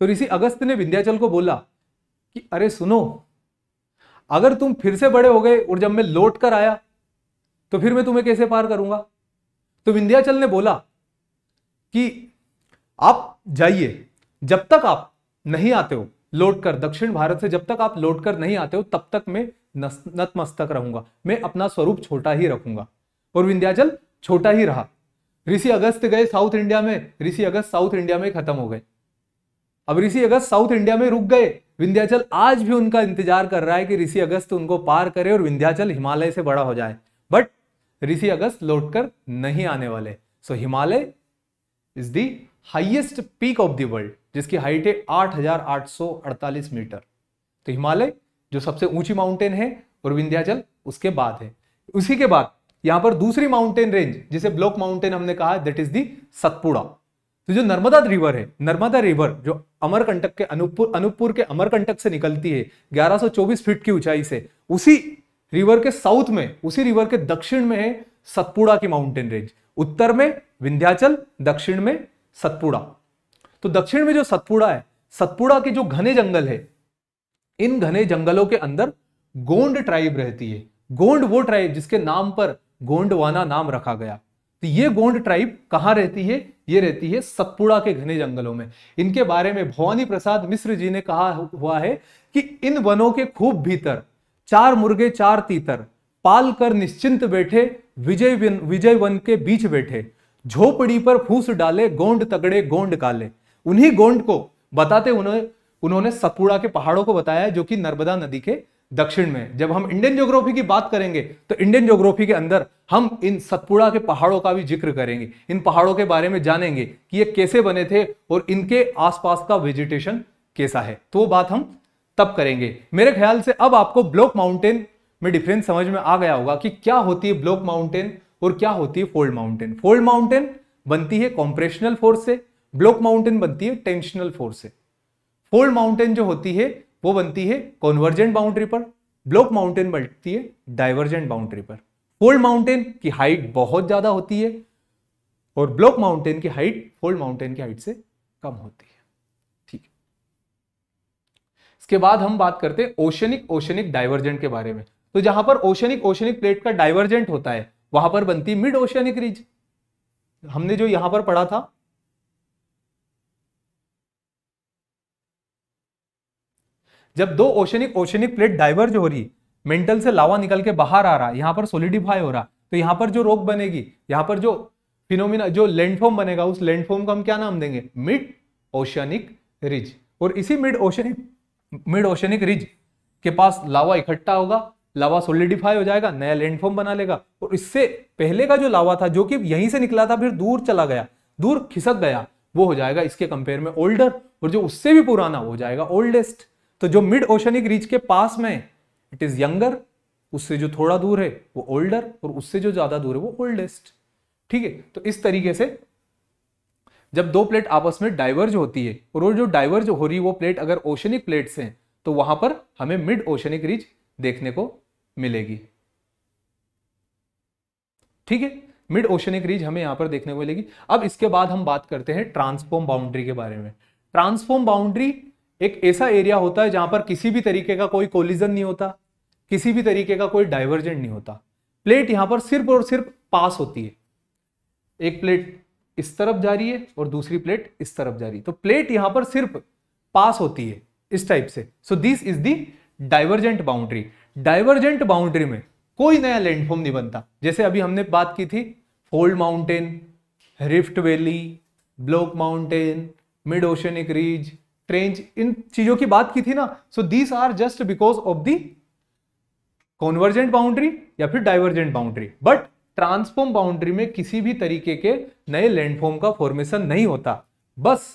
Speaker 1: तो ऋषि अगस्त ने विंध्याचल को बोला कि, अरे, सुनो, अगर तुम फिर से बड़े हो गए और जब मैं लौट कर आया तो फिर मैं तुम्हें कैसे पार करूँगा? तो विंध्याचल ने बोला कि, आप जाइए, जब तक आप नहीं आते हो। लौट कर, दक्षिण भारत से जब तक आप लौट कर नहीं आते हो, तब तक मैं नतमस्तक रहूँगा। मैं अपना स्वरूप छोटा ही रखूँगा। और विंध्याचल छोटा ही रहा। ऋषि अगस्त गए साउथ इंडिया में, ऋषि अगस्त साउथ इंडिया में खत्म हो गए। अब ऋषि अगस्त साउथ इंडिया में रुक गए। विंध्याचल आज भी उनका इंतज़ार कर रहा है कि ऋषि अगस्त उनको पार करे और विंध्याचल हिमालय से बड़ा हो जाए। बट ऋषि अगस्त लौटकर नहीं आने वाले। So Himalaya is the highest peak of the world जिसकी हाइट है 8,848 मीटर। तो हिमालय जो सबसे ऊँची माउंटेन है और विंध्याचल उसके बाद है। उसी के बाद यहाँ पर दूसरी माउंटेन रेंज जिसे ब्लॉक माउंटेन हमने कहा दैट इज़ दी सतपुड़ा। तो जो नर्मदा रिवर है नर्मदा रिवर जो अमरकंटक के अनूपपुर अनूपपुर के अमरकंटक से निकलती है 1124 फीट की ऊंचाई से उसी रिवर के साउथ में उसी रिवर के दक्षिण में है सतपुड़ा की माउंटेन रेंज उत्तर में विंध्याचल दक्षिण में सतपुड़ा। तो दक्षिण में जो सतपुड़ा है, सतपुड़ा के जो घने जंगल है, इन घने जंगलों के अंदर गोंड ट्राइब रहती है। गोंड वो ट्राइब जिसके नाम पर गोंडवाना नाम रखा गया। तो ये गोंड ट्राइब कहाँ रहती है? ये रहती है सतपुड़ा के घने जंगलों में। इनके बारे में भवानी प्रसाद मिश्र जी ने कहा हुआ है कि इन वनों के खूब भीतर, चार मुर्गे, चार तीतर, पाल कर निश्चिंत बैठे, विजय विजय वन के बीच बैठे, झोपड़ी पर फूस डाले, गोंड तगड़े, गोंड काले। उन्हीं गोंड को बताते उन्होंने उन्होंने सतपुड़ा के पहाड़ों को बताया जो कि नर्मदा नदी के दक्षिण में जब हम इंडियन ज्योग्राफी की बात करेंगे तो इंडियन ज्योग्राफी के अंदर हम इन सतपुड़ा के पहाड़ों का भी ज़िक्र करेंगे। इन पहाड़ों के बारे में जानेंगे कि ये कैसे बने थे और इनके आसपास का वेजिटेशन कैसा है। तो वो बात हम तब करेंगे। मेरे ख्याल से अब आपको ब्लॉक माउंटेन में डिफरेंस समझ में आ गया होगा कि क्या होती है ब्लॉक माउंटेन और क्या होती है फोल्ड माउंटेन। फोल्ड माउंटेन बनती है कॉम्प्रेशनल फोर्स से ब्लॉक माउंटेन बनती है टेंशनल फोर्स से। फोल्ड माउंटेन जो होती है, वो बनती है कॉन्वर्जेंट बाउंड्री पर, ब्लॉक माउंटेन बनती है डाइवर्जेंट बाउंड्री पर। फोल्ड माउंटेन की हाइट बहुत ज़्यादा होती है और ब्लॉक माउंटेन की हाइट फोल्ड माउंटेन की हाइट से कम होती है। ठीक है। इसके बाद हम बात करते हैं ओशनिक ओशनिक डाइवर्जेंट के बारे में। तो जहाँ पर ओशनिक ओशनिक प्लेट का डाइवर्जेंट होता है, वहाँ पर बनती मिड ओशनिक रिज। हमने जो यहाँ पर पढ़ा था जब दो ओशनिक ओशनिक प्लेट डाइवर्ज हो रही मेंटल से लावा निकल के बाहर आ रहा, यहाँ पर सोलिडिफाई हो रहा तो यहाँ पर जो रोक बनेगी, यहाँ पर जो फिनोमिना जो लैंडफॉर्म बनेगा, उस लैंडफॉर्म को हम क्या नाम देंगे? मिड ओशनिक रिज और इसी mid oceanic mid oceanic ridge के पास लावा इकट्ठा होगा लावा सोलिडिफाई हो जाएगा, नया लैंडफॉर्म बना लेगा। और इससे पहले का जो लावा था, जो कि यहीं से निकला था, फिर दूर चला गया, दूर खिसक गया, वो हो जाएगा इसके कंपेयर में ओल्डर और जो उससे भी पुराना हो जाएगा ओल्डेस्ट तो जो मिड ओशनिक रीच के पास में इट इज़ यंगर उससे जो थोड़ा दूर है, वो ओल्डर और उससे जो ज़्यादा दूर है, वो ओल्डेस्ट ठीक है? तो इस तरीके से जब दो प्लेट आपस में डाइवर्ज होती है, और वो जो डाइवर्ज हो रही वो प्लेट अगर ओशनिक प्लेट्स हैं तो वहाँ पर हमें मिड ओशनिक रीच देखने को मिलेगी. ठीक है? मिड ओशनिक रीज हमें यहाँ पर देखने को मिलेगी. अब इसके बाद हम बात करते हैं ट्रांसफॉर्म बाउंड्री के बारे में. ट्रांसफॉर्म बाउंड्री एक ऐसा एरिया होता है जहाँ पर किसी भी तरीके का कोई कोलिजन नहीं होता, किसी भी तरीके का कोई डाइवर्जेंट नहीं होता। प्लेट यहाँ पर सिर्फ़ और सिर्फ़ पास होती है। एक प्लेट इस तरफ़ जा रही है और दूसरी प्लेट इस तरफ़ जा रही है। तो प्लेट यहाँ पर सिर्फ़ पास होती है इस टाइप से। So this is the divergent boundary divergent boundary में कोई नया लैंडफॉर्म नहीं बनता। जैसे अभी हमने बात की थी fold mountain rift valley block mountain mid oceanic ridge trench इन चीज़ों की बात की थी ना so these are just because of the convergent boundary या फिर divergent boundary but transform boundary में किसी भी तरीके के नए लैंडफॉर्म का फॉर्मेशन नहीं होता। बस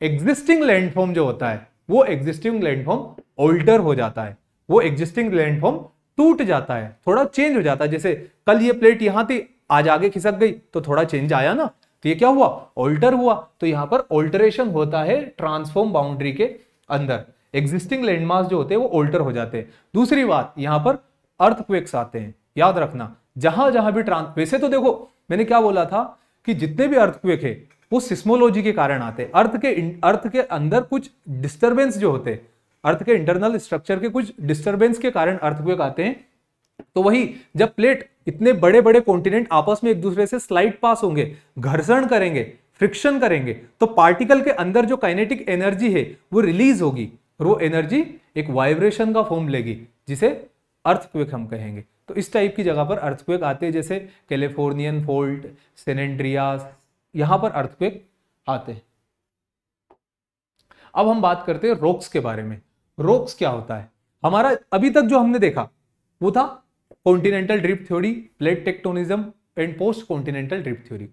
Speaker 1: एग्जिस्टिंग लैंडफॉर्म जो होता है, वो एग्जिस्टिंग लैंडफॉर्म ऑल्टर हो जाता है। वो एग्जिस्टिंग लैंडफॉर्म टूट जाता है, थोड़ा चेंज हो जाता है। जैसे कल ये प्लेट यहाँ थी, आज आगे खिसक गई तो थोड़ा चेंज आया ना तो ये क्या हुआ? ऑल्टर हुआ। तो यहाँ पर ऑल्टरेशन होता है ट्रांसफॉर्म बाउंड्री के अंदर। एग्जिस्टिंग लैंडमार्क जो होते हैं, वो ऑल्टर हो जाते हैं। दूसरी बात, यहाँ पर अर्थक्वेक्स आते हैं। याद रखना, जहाँ जहाँ भी ट्रांस वैसे तो देखो, मैंने क्या बोला था कि जितने भी अर्थक्वेक है, वो सिस्मोलॉजी के कारण आते हैं। अर्थ के अर्थ के अंदर कुछ डिस्टरबेंस जो होते हैं अर्थ के इंटरनल स्ट्रक्चर के कुछ डिस्टरबेंस के कारण अर्थक्वेक आते हैं। तो वही, जब प्लेट इतने बड़े बड़े कॉन्टिनेंट आपस में एक दूसरे से स्लाइड पास होंगे, घर्षण करेंगे फ्रिक्शन करेंगे तो पार्टिकल के अंदर जो काइनेटिक एनर्जी है, वो रिलीज़ होगी। और वो एनर्जी एक वाइब्रेशन का फॉर्म लेगी, जिसे अर्थक्वेक हम कहेंगे। तो इस टाइप की जगह पर अर्थक्वेक आते हैं, जैसे कैलिफोर्नियन फोल्ट सेनेंड्रियास यहाँ पर अर्थक्वेक आते हैं। अब हम बात करते हैं रोक्स के बारे में। रोक्स क्या होता है? हमारा, अभी तक जो हमने देखा वो था continental drift theory plate tectonism and post continental drift theory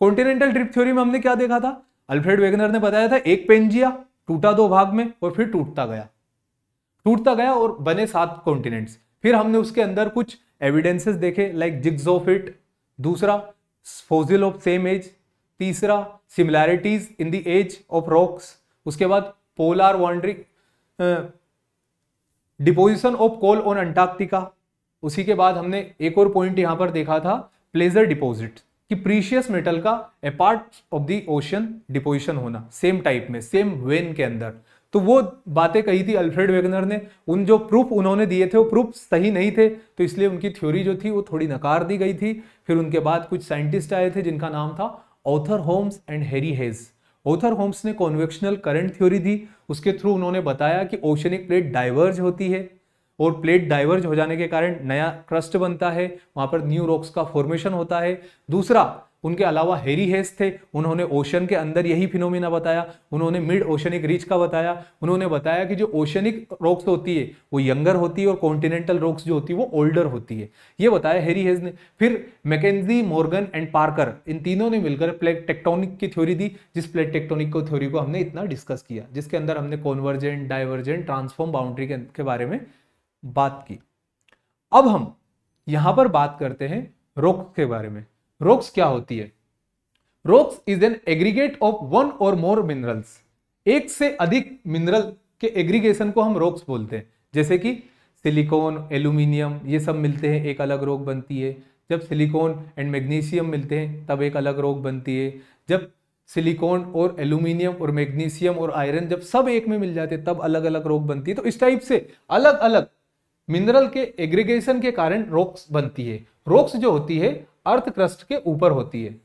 Speaker 1: continental drift theory में हमने क्या देखा था? अल्फ्रेड वेगनर ने बताया था, एक पेंजिया टूटा दो भाग में और फिर टूटता गया। टूटता गया और बने सात कॉन्टिनेंट्स फिर हमने उसके अंदर कुछ एविडेंसेस देखे लाइक जिग्जोफिट दूसरा फोजिल ऑफ़ सेम एज तीसरा similarities in the age of rocks उसके बाद polar wandering deposition of coal on Antarctica उसी के बाद हमने एक और पॉइंट यहाँ पर देखा था प्लेजर डिपोजिट कि प्रीशियस मेटल का a part of the ocean deposition होना सेम टाइप में सेम वेन के अंदर। तो वो बातें कही थी अल्फ्रेड वेगनर ने, उन जो प्रूफ उन्होंने दिए थे, वो प्रूफ सही नहीं थे तो इसलिए उनकी थ्योरी जो थी, वो थोड़ी नकार दी गई थी। फिर उनके बाद कुछ साइंटिस्ट आए थे, जिनका नाम था Arthur Holmes and Harry Hess Arthur Holmes ने कॉन्वेक्शनल करंट थ्योरी दी उसके थ्रू उन्होंने बताया कि ओशनिक प्लेट डाइवर्ज होती है और प्लेट डाइवर्ज हो जाने के कारण नया क्रस्ट बनता है, वहाँ पर न्यू रॉक्स का फॉर्मेशन होता है। दूसरा उनके अलावा हेरी हेस थे, उन्होंने ओशन के अंदर यही फिनोमिना बताया, उन्होंने मिड ओशनिक रीच का बताया, उन्होंने बताया कि जो ओशनिक रॉक्स होती है, वो यंगर होती है और कॉन्टिनेंटल रॉक्स जो होती है, वो ओल्डर होती है। ये बताया हेरी हेज ने। फिर मैकेजी, मॉर्गन एंड पार्कर, इन तीनों ने मिलकर प्लेट टेक्टोनिक की थ्योरी दी, जिस प्लेट टेक्टोनिक को थ्योरी को हमने इतना डिस्कस किया, जिसके अंदर हमने कॉन्वर्जेंट, डाइवर्जेंट, ट्रांसफॉर्म बाउंड्री के बारे में बात की। अब हम यहाँ पर बात करते हैं रोक के बारे में। रोक्स क्या होती है? Rocks is an aggregate of one और मोर मिनरल्स। एक से अधिक मिनरल के एग्रीगेशन को हम रोक्स बोलते हैं। जैसे कि सिलिकॉन, एल्यूमिनियम, ये सब मिलते हैं, एक अलग रोग बनती है। जब सिलिकॉन एंड मैग्नीशियम मिलते हैं, तब एक अलग रोग बनती है। जब सिलिकॉन और एल्यूमिनियम और मैग्नीशियम और आयरन जब सब एक में मिल जाते हैं, तब अलग अलग रोग बनती है। तो इस टाइप से अलग अलग मिनरल के एग्रीगेशन के कारण रोक्स बनती है। रोक्स जो होती है अर्थ क्रस्ट के ऊपर होती है।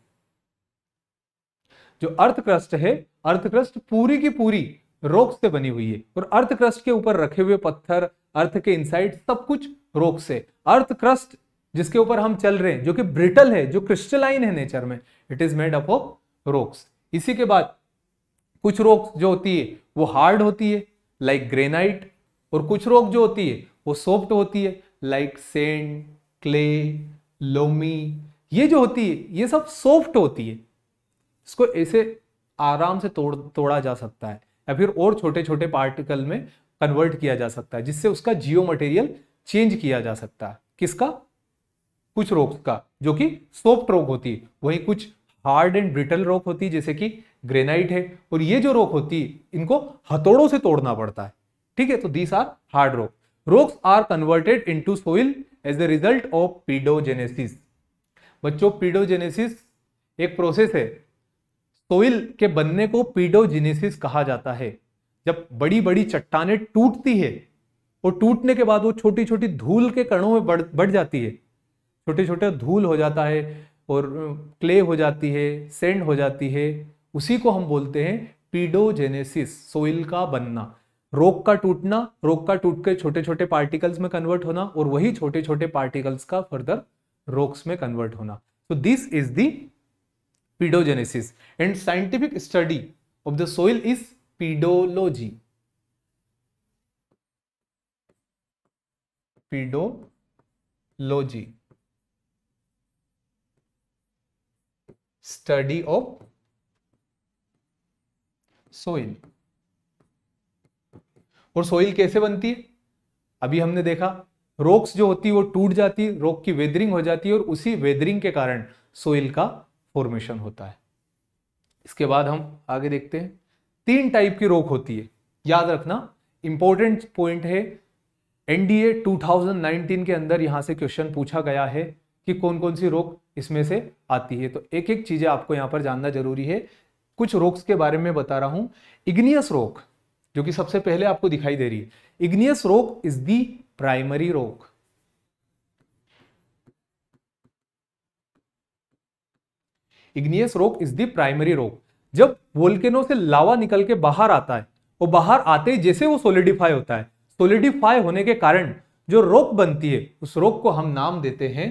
Speaker 1: जो अर्थ क्रस्ट है अर्थ क्रस्ट पूरी की पूरी रोक्स से बनी हुई है। और अर्थ क्रस्ट के ऊपर रखे हुए पत्थर, अर्थ के इनसाइड सब कुछ रोक्स है अर्थ क्रस्ट जिसके ऊपर हम चल रहे हैं, जो कि ब्रिटल है, जो क्रिस्टलाइन है नेचर में it is made up of rocks इसी के बाद कुछ रोक्स जो होती है, वो हार्ड होती है लाइक ग्रेनाइट और कुछ रोक जो होती है, वो सॉफ्ट होती है लाइक सेंड क्ले लोमी ये जो होती है, ये सब सॉफ्ट होती है। इसको ऐसे आराम से तोड़, तोड़ा जा सकता है या फिर और छोटे छोटे पार्टिकल में कन्वर्ट किया जा सकता है, जिससे उसका जियो मटेरियल चेंज किया जा सकता है। किसका? कुछ रोग का, जो कि सॉफ्ट रोग होती है। वही कुछ हार्ड एंड ब्रिटल रोग होती है, जैसे कि ग्रेनाइट है। और ये जो रोग होती है, इनको हथौड़ों से तोड़ना पड़ता है। ठीक है तो these are hard rock rocks are converted into soil as the result of pedogenesis बच्चों, पीडोजेनेसिस एक प्रोसेस है। सोइल के बनने को पीडोजेनेसिस कहा जाता है। जब बड़ी बड़ी चट्टाने टूटती है और टूटने के बाद वो छोटी छोटी धूल के कणों में बढ़ बढ़ जाती है। छोटे छोटे धूल हो जाता है और क्ले हो जाती है, सेंड हो जाती है। उसी को हम बोलते हैं पीडोजेनेसिस, सोइल का बनना। रोक का टूटना रोक का टूट के छोटे छोटे पार्टिकल्स में कन्वर्ट होना और वही छोटे छोटे पार्टिकल्स का फर्दर रोक्स में कन्वर्ट होना। So this is pedogenesis and scientific study of the soil is pedology pedology study of soil और सोइल कैसे बनती है? अभी हमने देखा रोक्स जो होती है, वो टूट जाती है रोक की वेदरिंग हो जाती है और उसी वेदरिंग के कारण सोइल का फॉर्मेशन होता है। इसके बाद हम आगे देखते हैं। तीन टाइप की रोक होती है। याद रखना इंपॉर्टेंट पॉइंट है एनडीए 2019 के अंदर यहाँ से क्वेश्चन पूछा गया है कि कौन कौन सी रोक इसमें से आती है। तो एक एक चीज़ें आपको यहाँ पर जानना ज़रूरी है। कुछ रोक्स के बारे में बता रहा हूँ। इग्नियस रोक जो कि सबसे पहले आपको दिखाई दे रही है। Igneous rock is the primary rock igneous rock is the primary rock जब वोल्केनो से लावा निकल के बाहर आता है, वो बाहर आते ही जैसे वो सोलिडिफाई होता है। सोलिडिफाई होने के कारण जो रोक बनती है, उस रोक को हम नाम देते हैं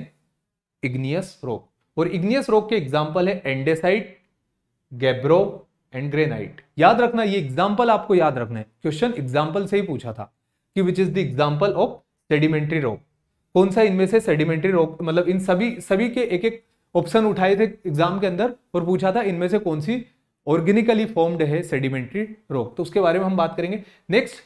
Speaker 1: इग्नियस रोक और इग्नियस रोक के एग्ज़ाम्पल है एंडेसाइट गैब्रो एंड ग्रेनाइट याद रखना, ये एग्ज़ाम्पल आपको याद रखना है। क्वेश्चन एग्ज़ाम्पल से ही पूछा था। कि which is the example of sedimentary rock कौन सा इनमें से सेडिमेंट्री रोक मतलब इन सभी सभी के एक एक ऑप्शन उठाए थे एग्ज़ाम के अंदर और पूछा था इनमें से कौन सी ऑर्गेनिकली फॉर्म्ड है सेडिमेंट्री रोक तो उसके बारे में हम बात करेंगे। नेक्स्ट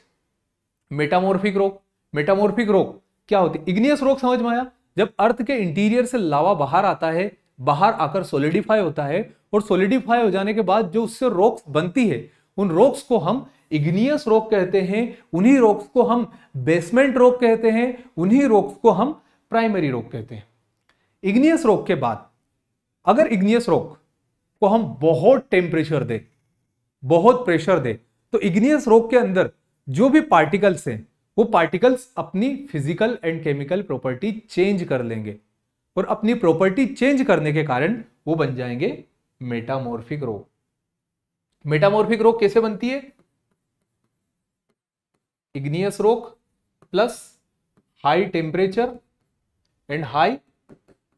Speaker 1: मेटामोर्फिक रोक मेटामोर्फिक रोक क्या होती है? इग्नियस रोक समझ में आया? जब अर्थ के इंटीरियर से लावा बाहर आता है, बाहर आकर सोलिडिफाई होता है और सोलिडिफाई हो जाने के बाद जो उससे रोक्स बनती है, उन रोक्स को हम इग्नियस रोक कहते हैं, उन्हीं रोक्स को हम बेसमेंट रोक कहते हैं, उन्हीं रोक्स को हम प्राइमरी रोक कहते हैं। इग्नियस रोक के बाद, अगर इग्नियस रोक को हम बहुत टेम्परेचर दे, बहुत प्रेशर दे तो इग्नियस रोक के अंदर जो भी पार्टिकल्स हैं, वो पार्टिकल्स अपनी physical and chemical property change कर लेंगे और अपनी प्रॉपर्टी चेंज करने के कारण वो बन जाएँगे मेटामोर्फिक रोग मेटामोर्फिक रोग कैसे बनती है? Igneous rock plus high temperature and high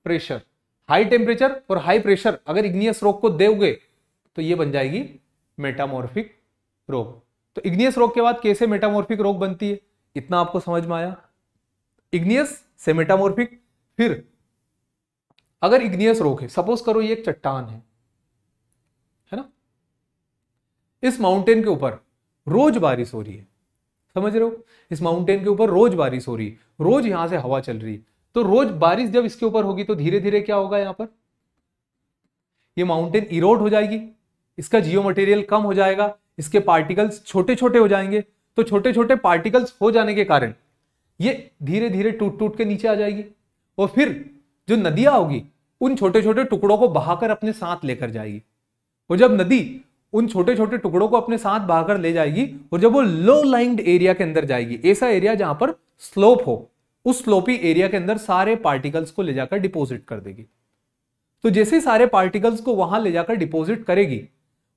Speaker 1: pressure high temperature और हाई प्रेशर अगर इग्नियस रोग को दोगे तो ये बन जाएगी मेटामोर्फिक रोग तो इग्नियस रोग के बाद कैसे मेटामोर्फिक रोग बनती है? इतना आपको समझ में आया? इग्नियस से मेटामोर्फिक फिर अगर इग्नियस रोग है सपोज़ करो ये एक चट्टान है है ना? इस माउंटेन के ऊपर रोज बारिश हो रही है। समझ रहे हो? इस माउंटेन के ऊपर रोज बारिश हो रही, रोज यहाँ से हवा चल रही। तो रोज बारिश जब इसके ऊपर होगी तो धीरे धीरे क्या होगा यहाँ पर? ये माउंटेन इरोड हो जाएगी, इसका जियो मटेरियल कम हो जाएगा, इसके पार्टिकल्स छोटे छोटे हो जाएँगे। तो छोटे छोटे पार्टिकल्स हो जाने के कारण ये धीरे धीरे टूट टूट के नीचे आ जाएगी। और फिर जो नदियाँ होगी, उन छोटे छोटे टुकड़ों को बहाकर अपने साथ लेकर जाएगी। और जब नदी उन छोटे छोटे टुकड़ों को अपने साथ बहाकर ले जाएगी और जब वो लो लाइंड एरिया के अंदर जाएगी, ऐसा एरिया जहाँ पर स्लोप हो, उस स्लोपी एरिया के अंदर सारे पार्टिकल्स को ले जाकर डिपोजिट कर देगी। तो जैसे सारे पार्टिकल्स को वहाँ ले जाकर डिपोजिट करेगी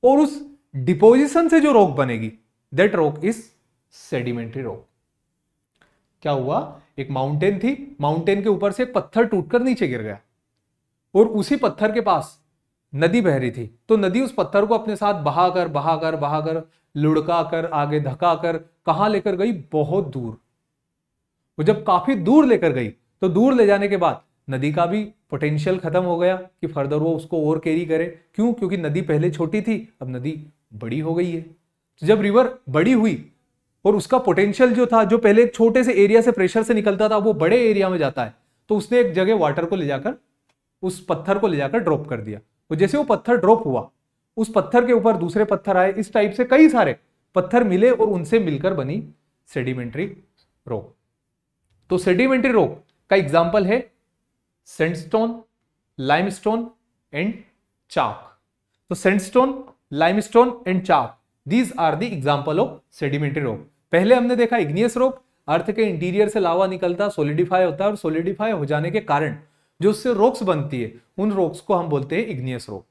Speaker 1: और उस डिपोजिशन से जो रोक बनेगी दैट रोक इज़ सेडिमेंट्री रोक क्या हुआ? एक माउंटेन थी माउंटेन के ऊपर से एक पत्थर टूटकर नीचे गिर गया और उसी पत्थर के पास नदी बह रही थी। तो नदी उस पत्थर को अपने साथ बहाकर बहाकर बहाकर लुढ़का कर आगे धका कर कहाँ लेकर गई? बहुत दूर। वो जब काफ़ी दूर लेकर गई तो दूर ले जाने के बाद नदी का भी पोटेंशियल खत्म हो गया कि फर्दर वो उसको और कैरी करे। क्यों? क्योंकि नदी पहले छोटी थी, अब नदी बड़ी हो गई है। तो जब रिवर बड़ी हुई और उसका पोटेंशियल जो था, जो पहले एक छोटे से एरिया से प्रेशर से निकलता था, वो बड़े एरिया में जाता है तो उसने एक जगह वाटर को ले जाकर, उस पत्थर को ले जाकर ड्रॉप कर दिया। और जैसे वो पत्थर ड्रॉप हुआ, उस पत्थर के ऊपर दूसरे पत्थर आए, इस टाइप से कई सारे पत्थर मिले और उनसे मिलकर बनी सेडिमेंट्री रोक तो सेडिमेंट्री रोक का एग्ज़ाम्पल है सेंडस्टोन लाइमस्टोन एंड चाक तो sandstone limestone and chalk these are the example of sedimentary rock पहले हमने देखा इग्नियस रोक अर्थ के इंटीरियर से लावा निकलता सोलिडिफाई होता है और सोलिडिफाई हो जाने के कारण जो उससे रोक्स बनती है, उन रोक्स को हम बोलते हैं इग्नियस रोग।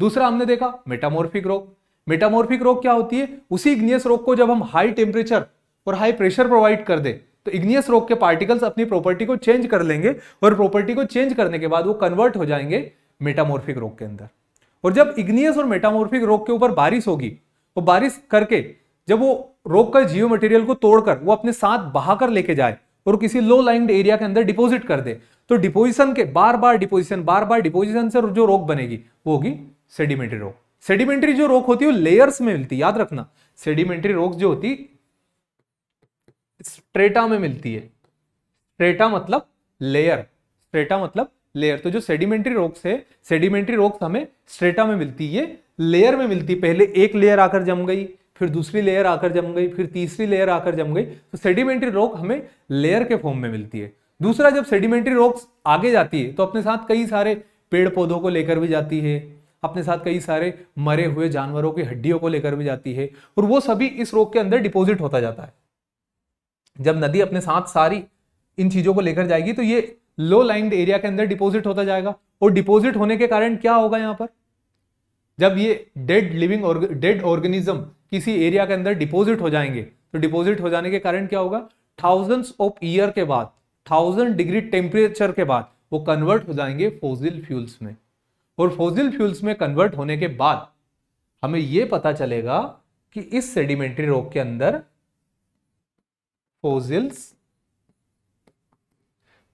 Speaker 1: दूसरा हमने देखा मेटामोर्फिक रोग। मेटामोर्फिक रोग क्या होती है? उसी इग्नियस रोग को जब हम हाई टेम्परेचर और हाई प्रेशर प्रोवाइड कर दे तो इग्नियस रोग के पार्टिकल्स अपनी प्रॉपर्टी को चेंज कर लेंगे और प्रॉपर्टी को चेंज करने के बाद वो कन्वर्ट हो जाएँगे मेटामोर्फिक रोग के अंदर। और जब इग्नियस और मेटामोर्फिक रोग के ऊपर बारिश होगी, वो बारिश करके जब वो रोग का जियो मटेरियल को तोड़कर वो अपने साथ बहाकर लेके जाए और किसी लो लाइंड एरिया के अंदर डिपोजिट कर दे तो डिपोजिशन के बार बार डिपोजिशन, बार बार डिपोजिशन से जो रोक बनेगी, वो होगी सेडिमेंट्री रोक सेडिमेंट्री जो रोक होती है, वो लेयर्स में मिलती है, याद रखना। सेडिमेंट्री रोक जो होती स्ट्रेटा में मिलती है। स्ट्रेटा मतलब लेयर स्ट्रेटा मतलब लेयर तो जो सेडिमेंट्री रोक्स है सेडिमेंट्री रोक्स हमें स्ट्रेटा में मिलती है लेयर में मिलती पहले एक लेयर आकर जम गई, फिर दूसरी लेयर आकर जम गई, फिर तीसरी लेयर आकर जम गई। तो सेडिमेंट्री रोक हमें लेयर के फॉर्म में मिलती है। दूसरा, जब सेडिमेंट्री रोक्स आगे जाती है तो अपने साथ कई सारे पेड़ पौधों को लेकर भी जाती है, अपने साथ कई सारे मरे हुए जानवरों की हड्डियों को लेकर भी जाती है, और वो सभी इस रोग के अंदर डिपॉजिट होता जाता है। जब नदी अपने साथ सारी इन चीज़ों को लेकर जाएगी तो ये लो लाइंड एरिया के अंदर डिपॉजिट होता जाएगा, और डिपॉजिट होने के कारण क्या होगा यहाँ पर? जब ये डेड लिविंग डेड ऑर्गेनिज्म किसी एरिया के अंदर डिपॉजिट हो जाएँगे तो डिपॉजिट हो जाने के कारण क्या होगा? थाउजेंड्स ऑफ़ ईयर के बाद थाउज़ेंड डिग्री टेम्परेचर के बाद वो कन्वर्ट हो जाएँगे फोजिल फ्यूल्स में। और फोजिल फ्यूल्स में कन्वर्ट होने के बाद हमें यह पता चलेगा कि इस सेडिमेंट्री रॉक के अंदर फोजिल्स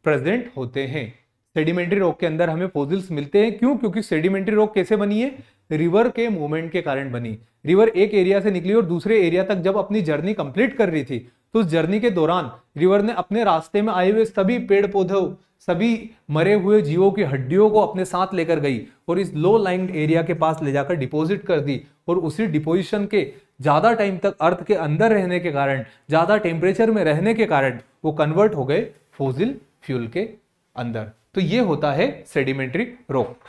Speaker 1: प्रेजेंट होते हैं। सेडिमेंट्री रॉक के अंदर हमें फोजिल्स मिलते हैं। क्यों? क्योंकि सेडिमेंट्री रॉक कैसे बनी है? रिवर के मूवमेंट के कारण बनी। रिवर एक एरिया से निकली और दूसरे एरिया तक जब अपनी जर्नी कंप्लीट कर रही थी तो उस जर्नी के दौरान रिवर ने अपने रास्ते में आए हुए सभी पेड़ पौधों, सभी मरे हुए जीवों की हड्डियों को अपने साथ लेकर गई और इस लो लाइंग एरिया के पास ले जाकर डिपॉजिट कर दी और उसी डिपोजिशन के ज़्यादा टाइम तक अर्थ के अंदर रहने के कारण, ज़्यादा टेम्परेचर में रहने के कारण वो कन्वर्ट हो गए फोजिल फ्यूल के अंदर। तो ये होता है सेडिमेंट्री रॉक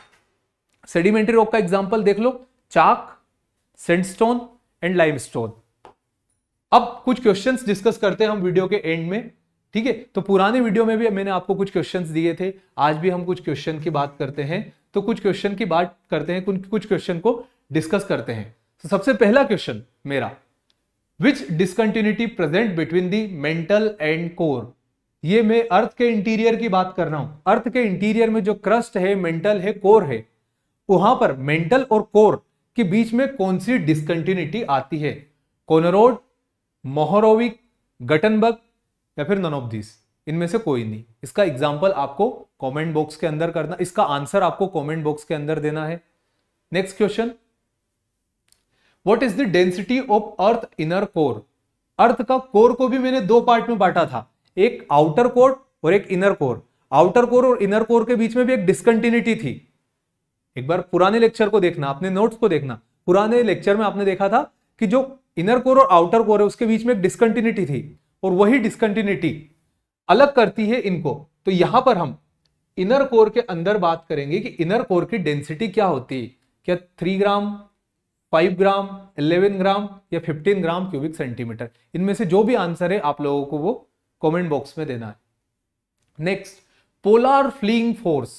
Speaker 1: सेडिमेंट्री रॉक का एग्ज़ाम्पल देख लो। चाक सेंडस्टोन एंड लाइमस्टोन अब कुछ क्वेश्चंस डिस्कस करते हैं हम वीडियो के एंड में, ठीक है? तो पुराने वीडियो में भी मैंने आपको कुछ क्वेश्चंस दिए थे, आज भी हम कुछ क्वेश्चन की बात करते हैं। तो कुछ क्वेश्चन की बात करते हैं कुछ क्वेश्चन को डिस्कस करते हैं। तो सबसे पहला क्वेश्चन मेरा which discontinuity present between the mantle and core ये मैं अर्थ के इंटीरियर की बात कर रहा हूँ। अर्थ के इंटीरियर में जो क्रस्ट है मेंटल है कोर है, वहाँ पर मेंटल और कोर के बीच में कौन सी डिसकंटिन्यूटी आती है? कोनरोड मोहरोविक गटनबर्ग या फिर नन ऑफ़ दिस इनमें से कोई नहीं। इसका एग्ज़ाम्पल आपको कमेंट बॉक्स के अंदर करना, इसका आंसर आपको कमेंट बॉक्स के अंदर देना है। Next question what is the density of earth inner core earth का कोर को भी मैंने दो पार्ट में बांटा था। एक आउटर कोर और एक इनर कोर आउटर कोर और इनर कोर के बीच में भी एक डिस्कंटिन्यूटी थी। एक बार पुराने लेक्चर को देखना, अपने नोट्स को देखना। पुराने लेक्चर में आपने देखा था कि जो इनर कोर और आउटर कोर है, उसके बीच में एक डिसकंटिन्यूटी थी और वही डिसकंटिन्यूटी अलग करती है इनको। तो यहाँ पर हम इनर कोर के अंदर बात करेंगे कि इनर कोर की डेंसिटी क्या होती है। क्या three gram five gram eleven gram या फिफ्टीन ग्राम क्यूबिक सेंटीमीटर इनमें से जो भी आंसर है, आप लोगों को वो कमेंट बॉक्स में देना है। नेक्स्ट पोलार फ्लीइंग फोर्स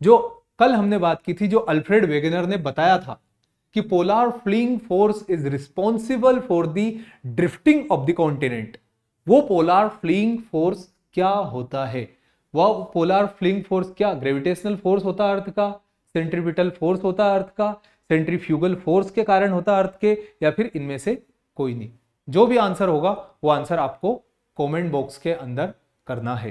Speaker 1: जो कल हमने बात की थी, जो अल्फ्रेड वेगनर ने बताया था कि polar fleeing force is responsible for the drifting of the continent वो पोलार फ्लीइंग फोर्स क्या होता है? वह पोलार फ्लीइंग फोर्स क्या? ग्रेविटेशनल फोर्स होता है अर्थ का? सेंट्रीपिटल फोर्स होता है अर्थ का? सेंट्रीफ्यूगल फोर्स के कारण होता है अर्थ के? या फिर इनमें से कोई नहीं? जो भी आंसर होगा, वो आंसर आपको कमेंट बॉक्स के अंदर करना है।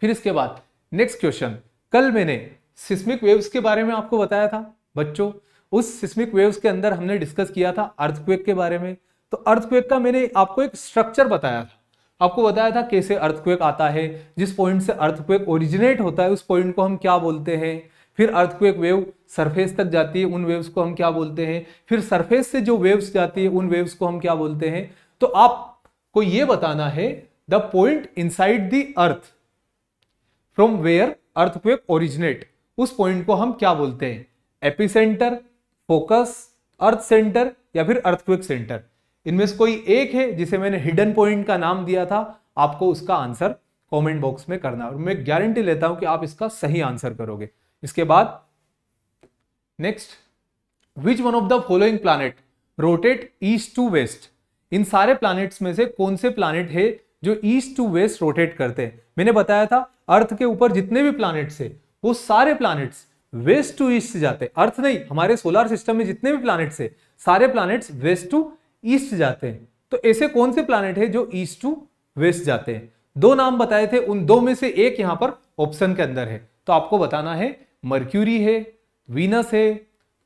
Speaker 1: फिर इसके बाद नेक्स्ट क्वेश्चन कल मैंने सिस्मिक वेव्स के बारे में आपको बताया था, बच्चों। उस सिस्मिक वेव्स के अंदर हमने डिस्कस किया था अर्थक्वेक के बारे में। तो अर्थक्वेक का मैंने आपको एक स्ट्रक्चर बताया था। आपको बताया था कैसे अर्थक्वेक आता है, जिस पॉइंट से अर्थक्वेक ओरिजिनेट होता है, उस पॉइंट को हम क्या बोलते हैं। फिर अर्थक्वेक वेव सरफेस तक जाती है, उन वेव्स को हम क्या बोलते हैं। फिर सरफेस से जो वेव्स जाती है, उन वेव्स को हम क्या बोलते हैं। तो आपको यह बताना है, the point inside the earth, from where earthquake originate, उस पॉइंट को हम क्या बोलते हैं। एपिसेंटर फोकस, अर्थ सेंटर या फिर अर्थक्विक सेंटर। इनमें से कोई एक है जिसे मैंने हिडन पॉइंट का नाम दिया था, आपको उसका आंसर कमेंट बॉक्स में करना और मैं गारंटी लेता हूँ कि आप इसका सही आंसर करोगे। इसके बाद next which one of the following planet rotate east to west इन सारे प्लैनेट्स में से कौन से प्लैनेट है जो ईस्ट टू वेस्ट रोटेट करते हैं? मैंने बताया था, अर्थ के ऊपर जितने भी प्लैनेट्स है, वो सारे प्लैनेट्स वेस्ट टू ईस्ट जाते हैं। अर्थ नहीं, हमारे सोलर सिस्टम में जितने भी प्लैनेट्स है, सारे प्लैनेट्स वेस्ट टू ईस्ट जाते हैं। तो ऐसे कौन से प्लैनेट है जो ईस्ट टू वेस्ट जाते हैं? दो नाम बताए थे, उन दो में से एक यहाँ पर ऑप्शन के अंदर है। तो आपको बताना है मर्क्यूरी है वीनस है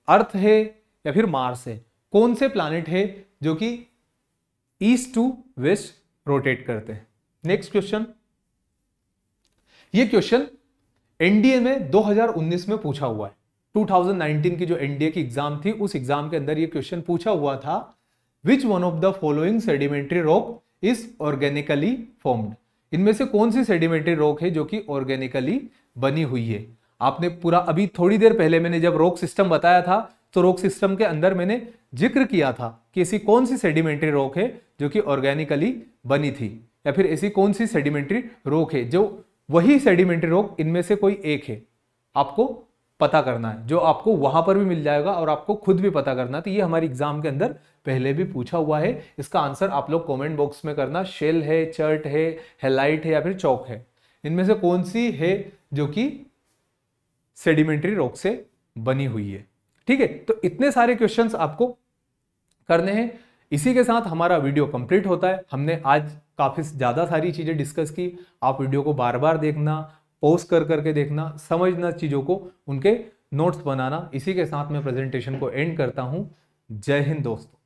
Speaker 1: अर्थ है, या फिर मार्स है। कौन से प्लानिट है जो कि ईस्ट टू वेस्ट रोटेट करते हैं? नेक्स्ट क्वेश्चन ये क्वेश्चन एनडीए में 2019 में पूछा हुआ है। 2019 की जो एनडीए की एग्ज़ाम थी, उस एग्ज़ाम के अंदर ये क्वेश्चन पूछा हुआ था which one of the following sedimentary rock is organically formed इनमें से कौन सी सेडिमेंट्री रॉक है जो कि ऑर्गेनिकली बनी हुई है? आपने पूरा, अभी थोड़ी देर पहले मैंने जब रॉक सिस्टम बताया था तो रॉक सिस्टम के अंदर मैंने ज़िक्र किया था कि ऐसी कौन सी सेडिमेंट्री रॉक है जो कि ऑर्गेनिकली बनी थी। या फिर ऐसी कौन सी सेडिमेंट्री रॉक है जो वही सेडिमेंट्री रॉक इनमें से कोई एक है। आपको पता करना है। जो आपको वहाँ पर भी मिल जाएगा और आपको खुद भी पता करना है। तो ये हमारी एग्ज़ाम के अंदर पहले भी पूछा हुआ है। इसका आंसर आप लोग कमेंट बॉक्स में करना। शेल है चर्ट है हेलाइट है या फिर चौक है। इनमें से कौन सी है जो कि सेडिमेंट्री रॉक से बनी हुई है? ठीक है? तो इतने सारे क्वेश्चंस आपको करने हैं। इसी के साथ हमारा वीडियो कंप्लीट होता है। हमने आज काफ़ी ज़्यादा सारी चीज़ें डिस्कस की। आप वीडियो को बार बार देखना, पोस्ट कर करके देखना, समझना चीज़ों को, उनके नोट्स बनाना। इसी के साथ मैं प्रेजेंटेशन को एंड करता हूँ। जय हिंद दोस्तों।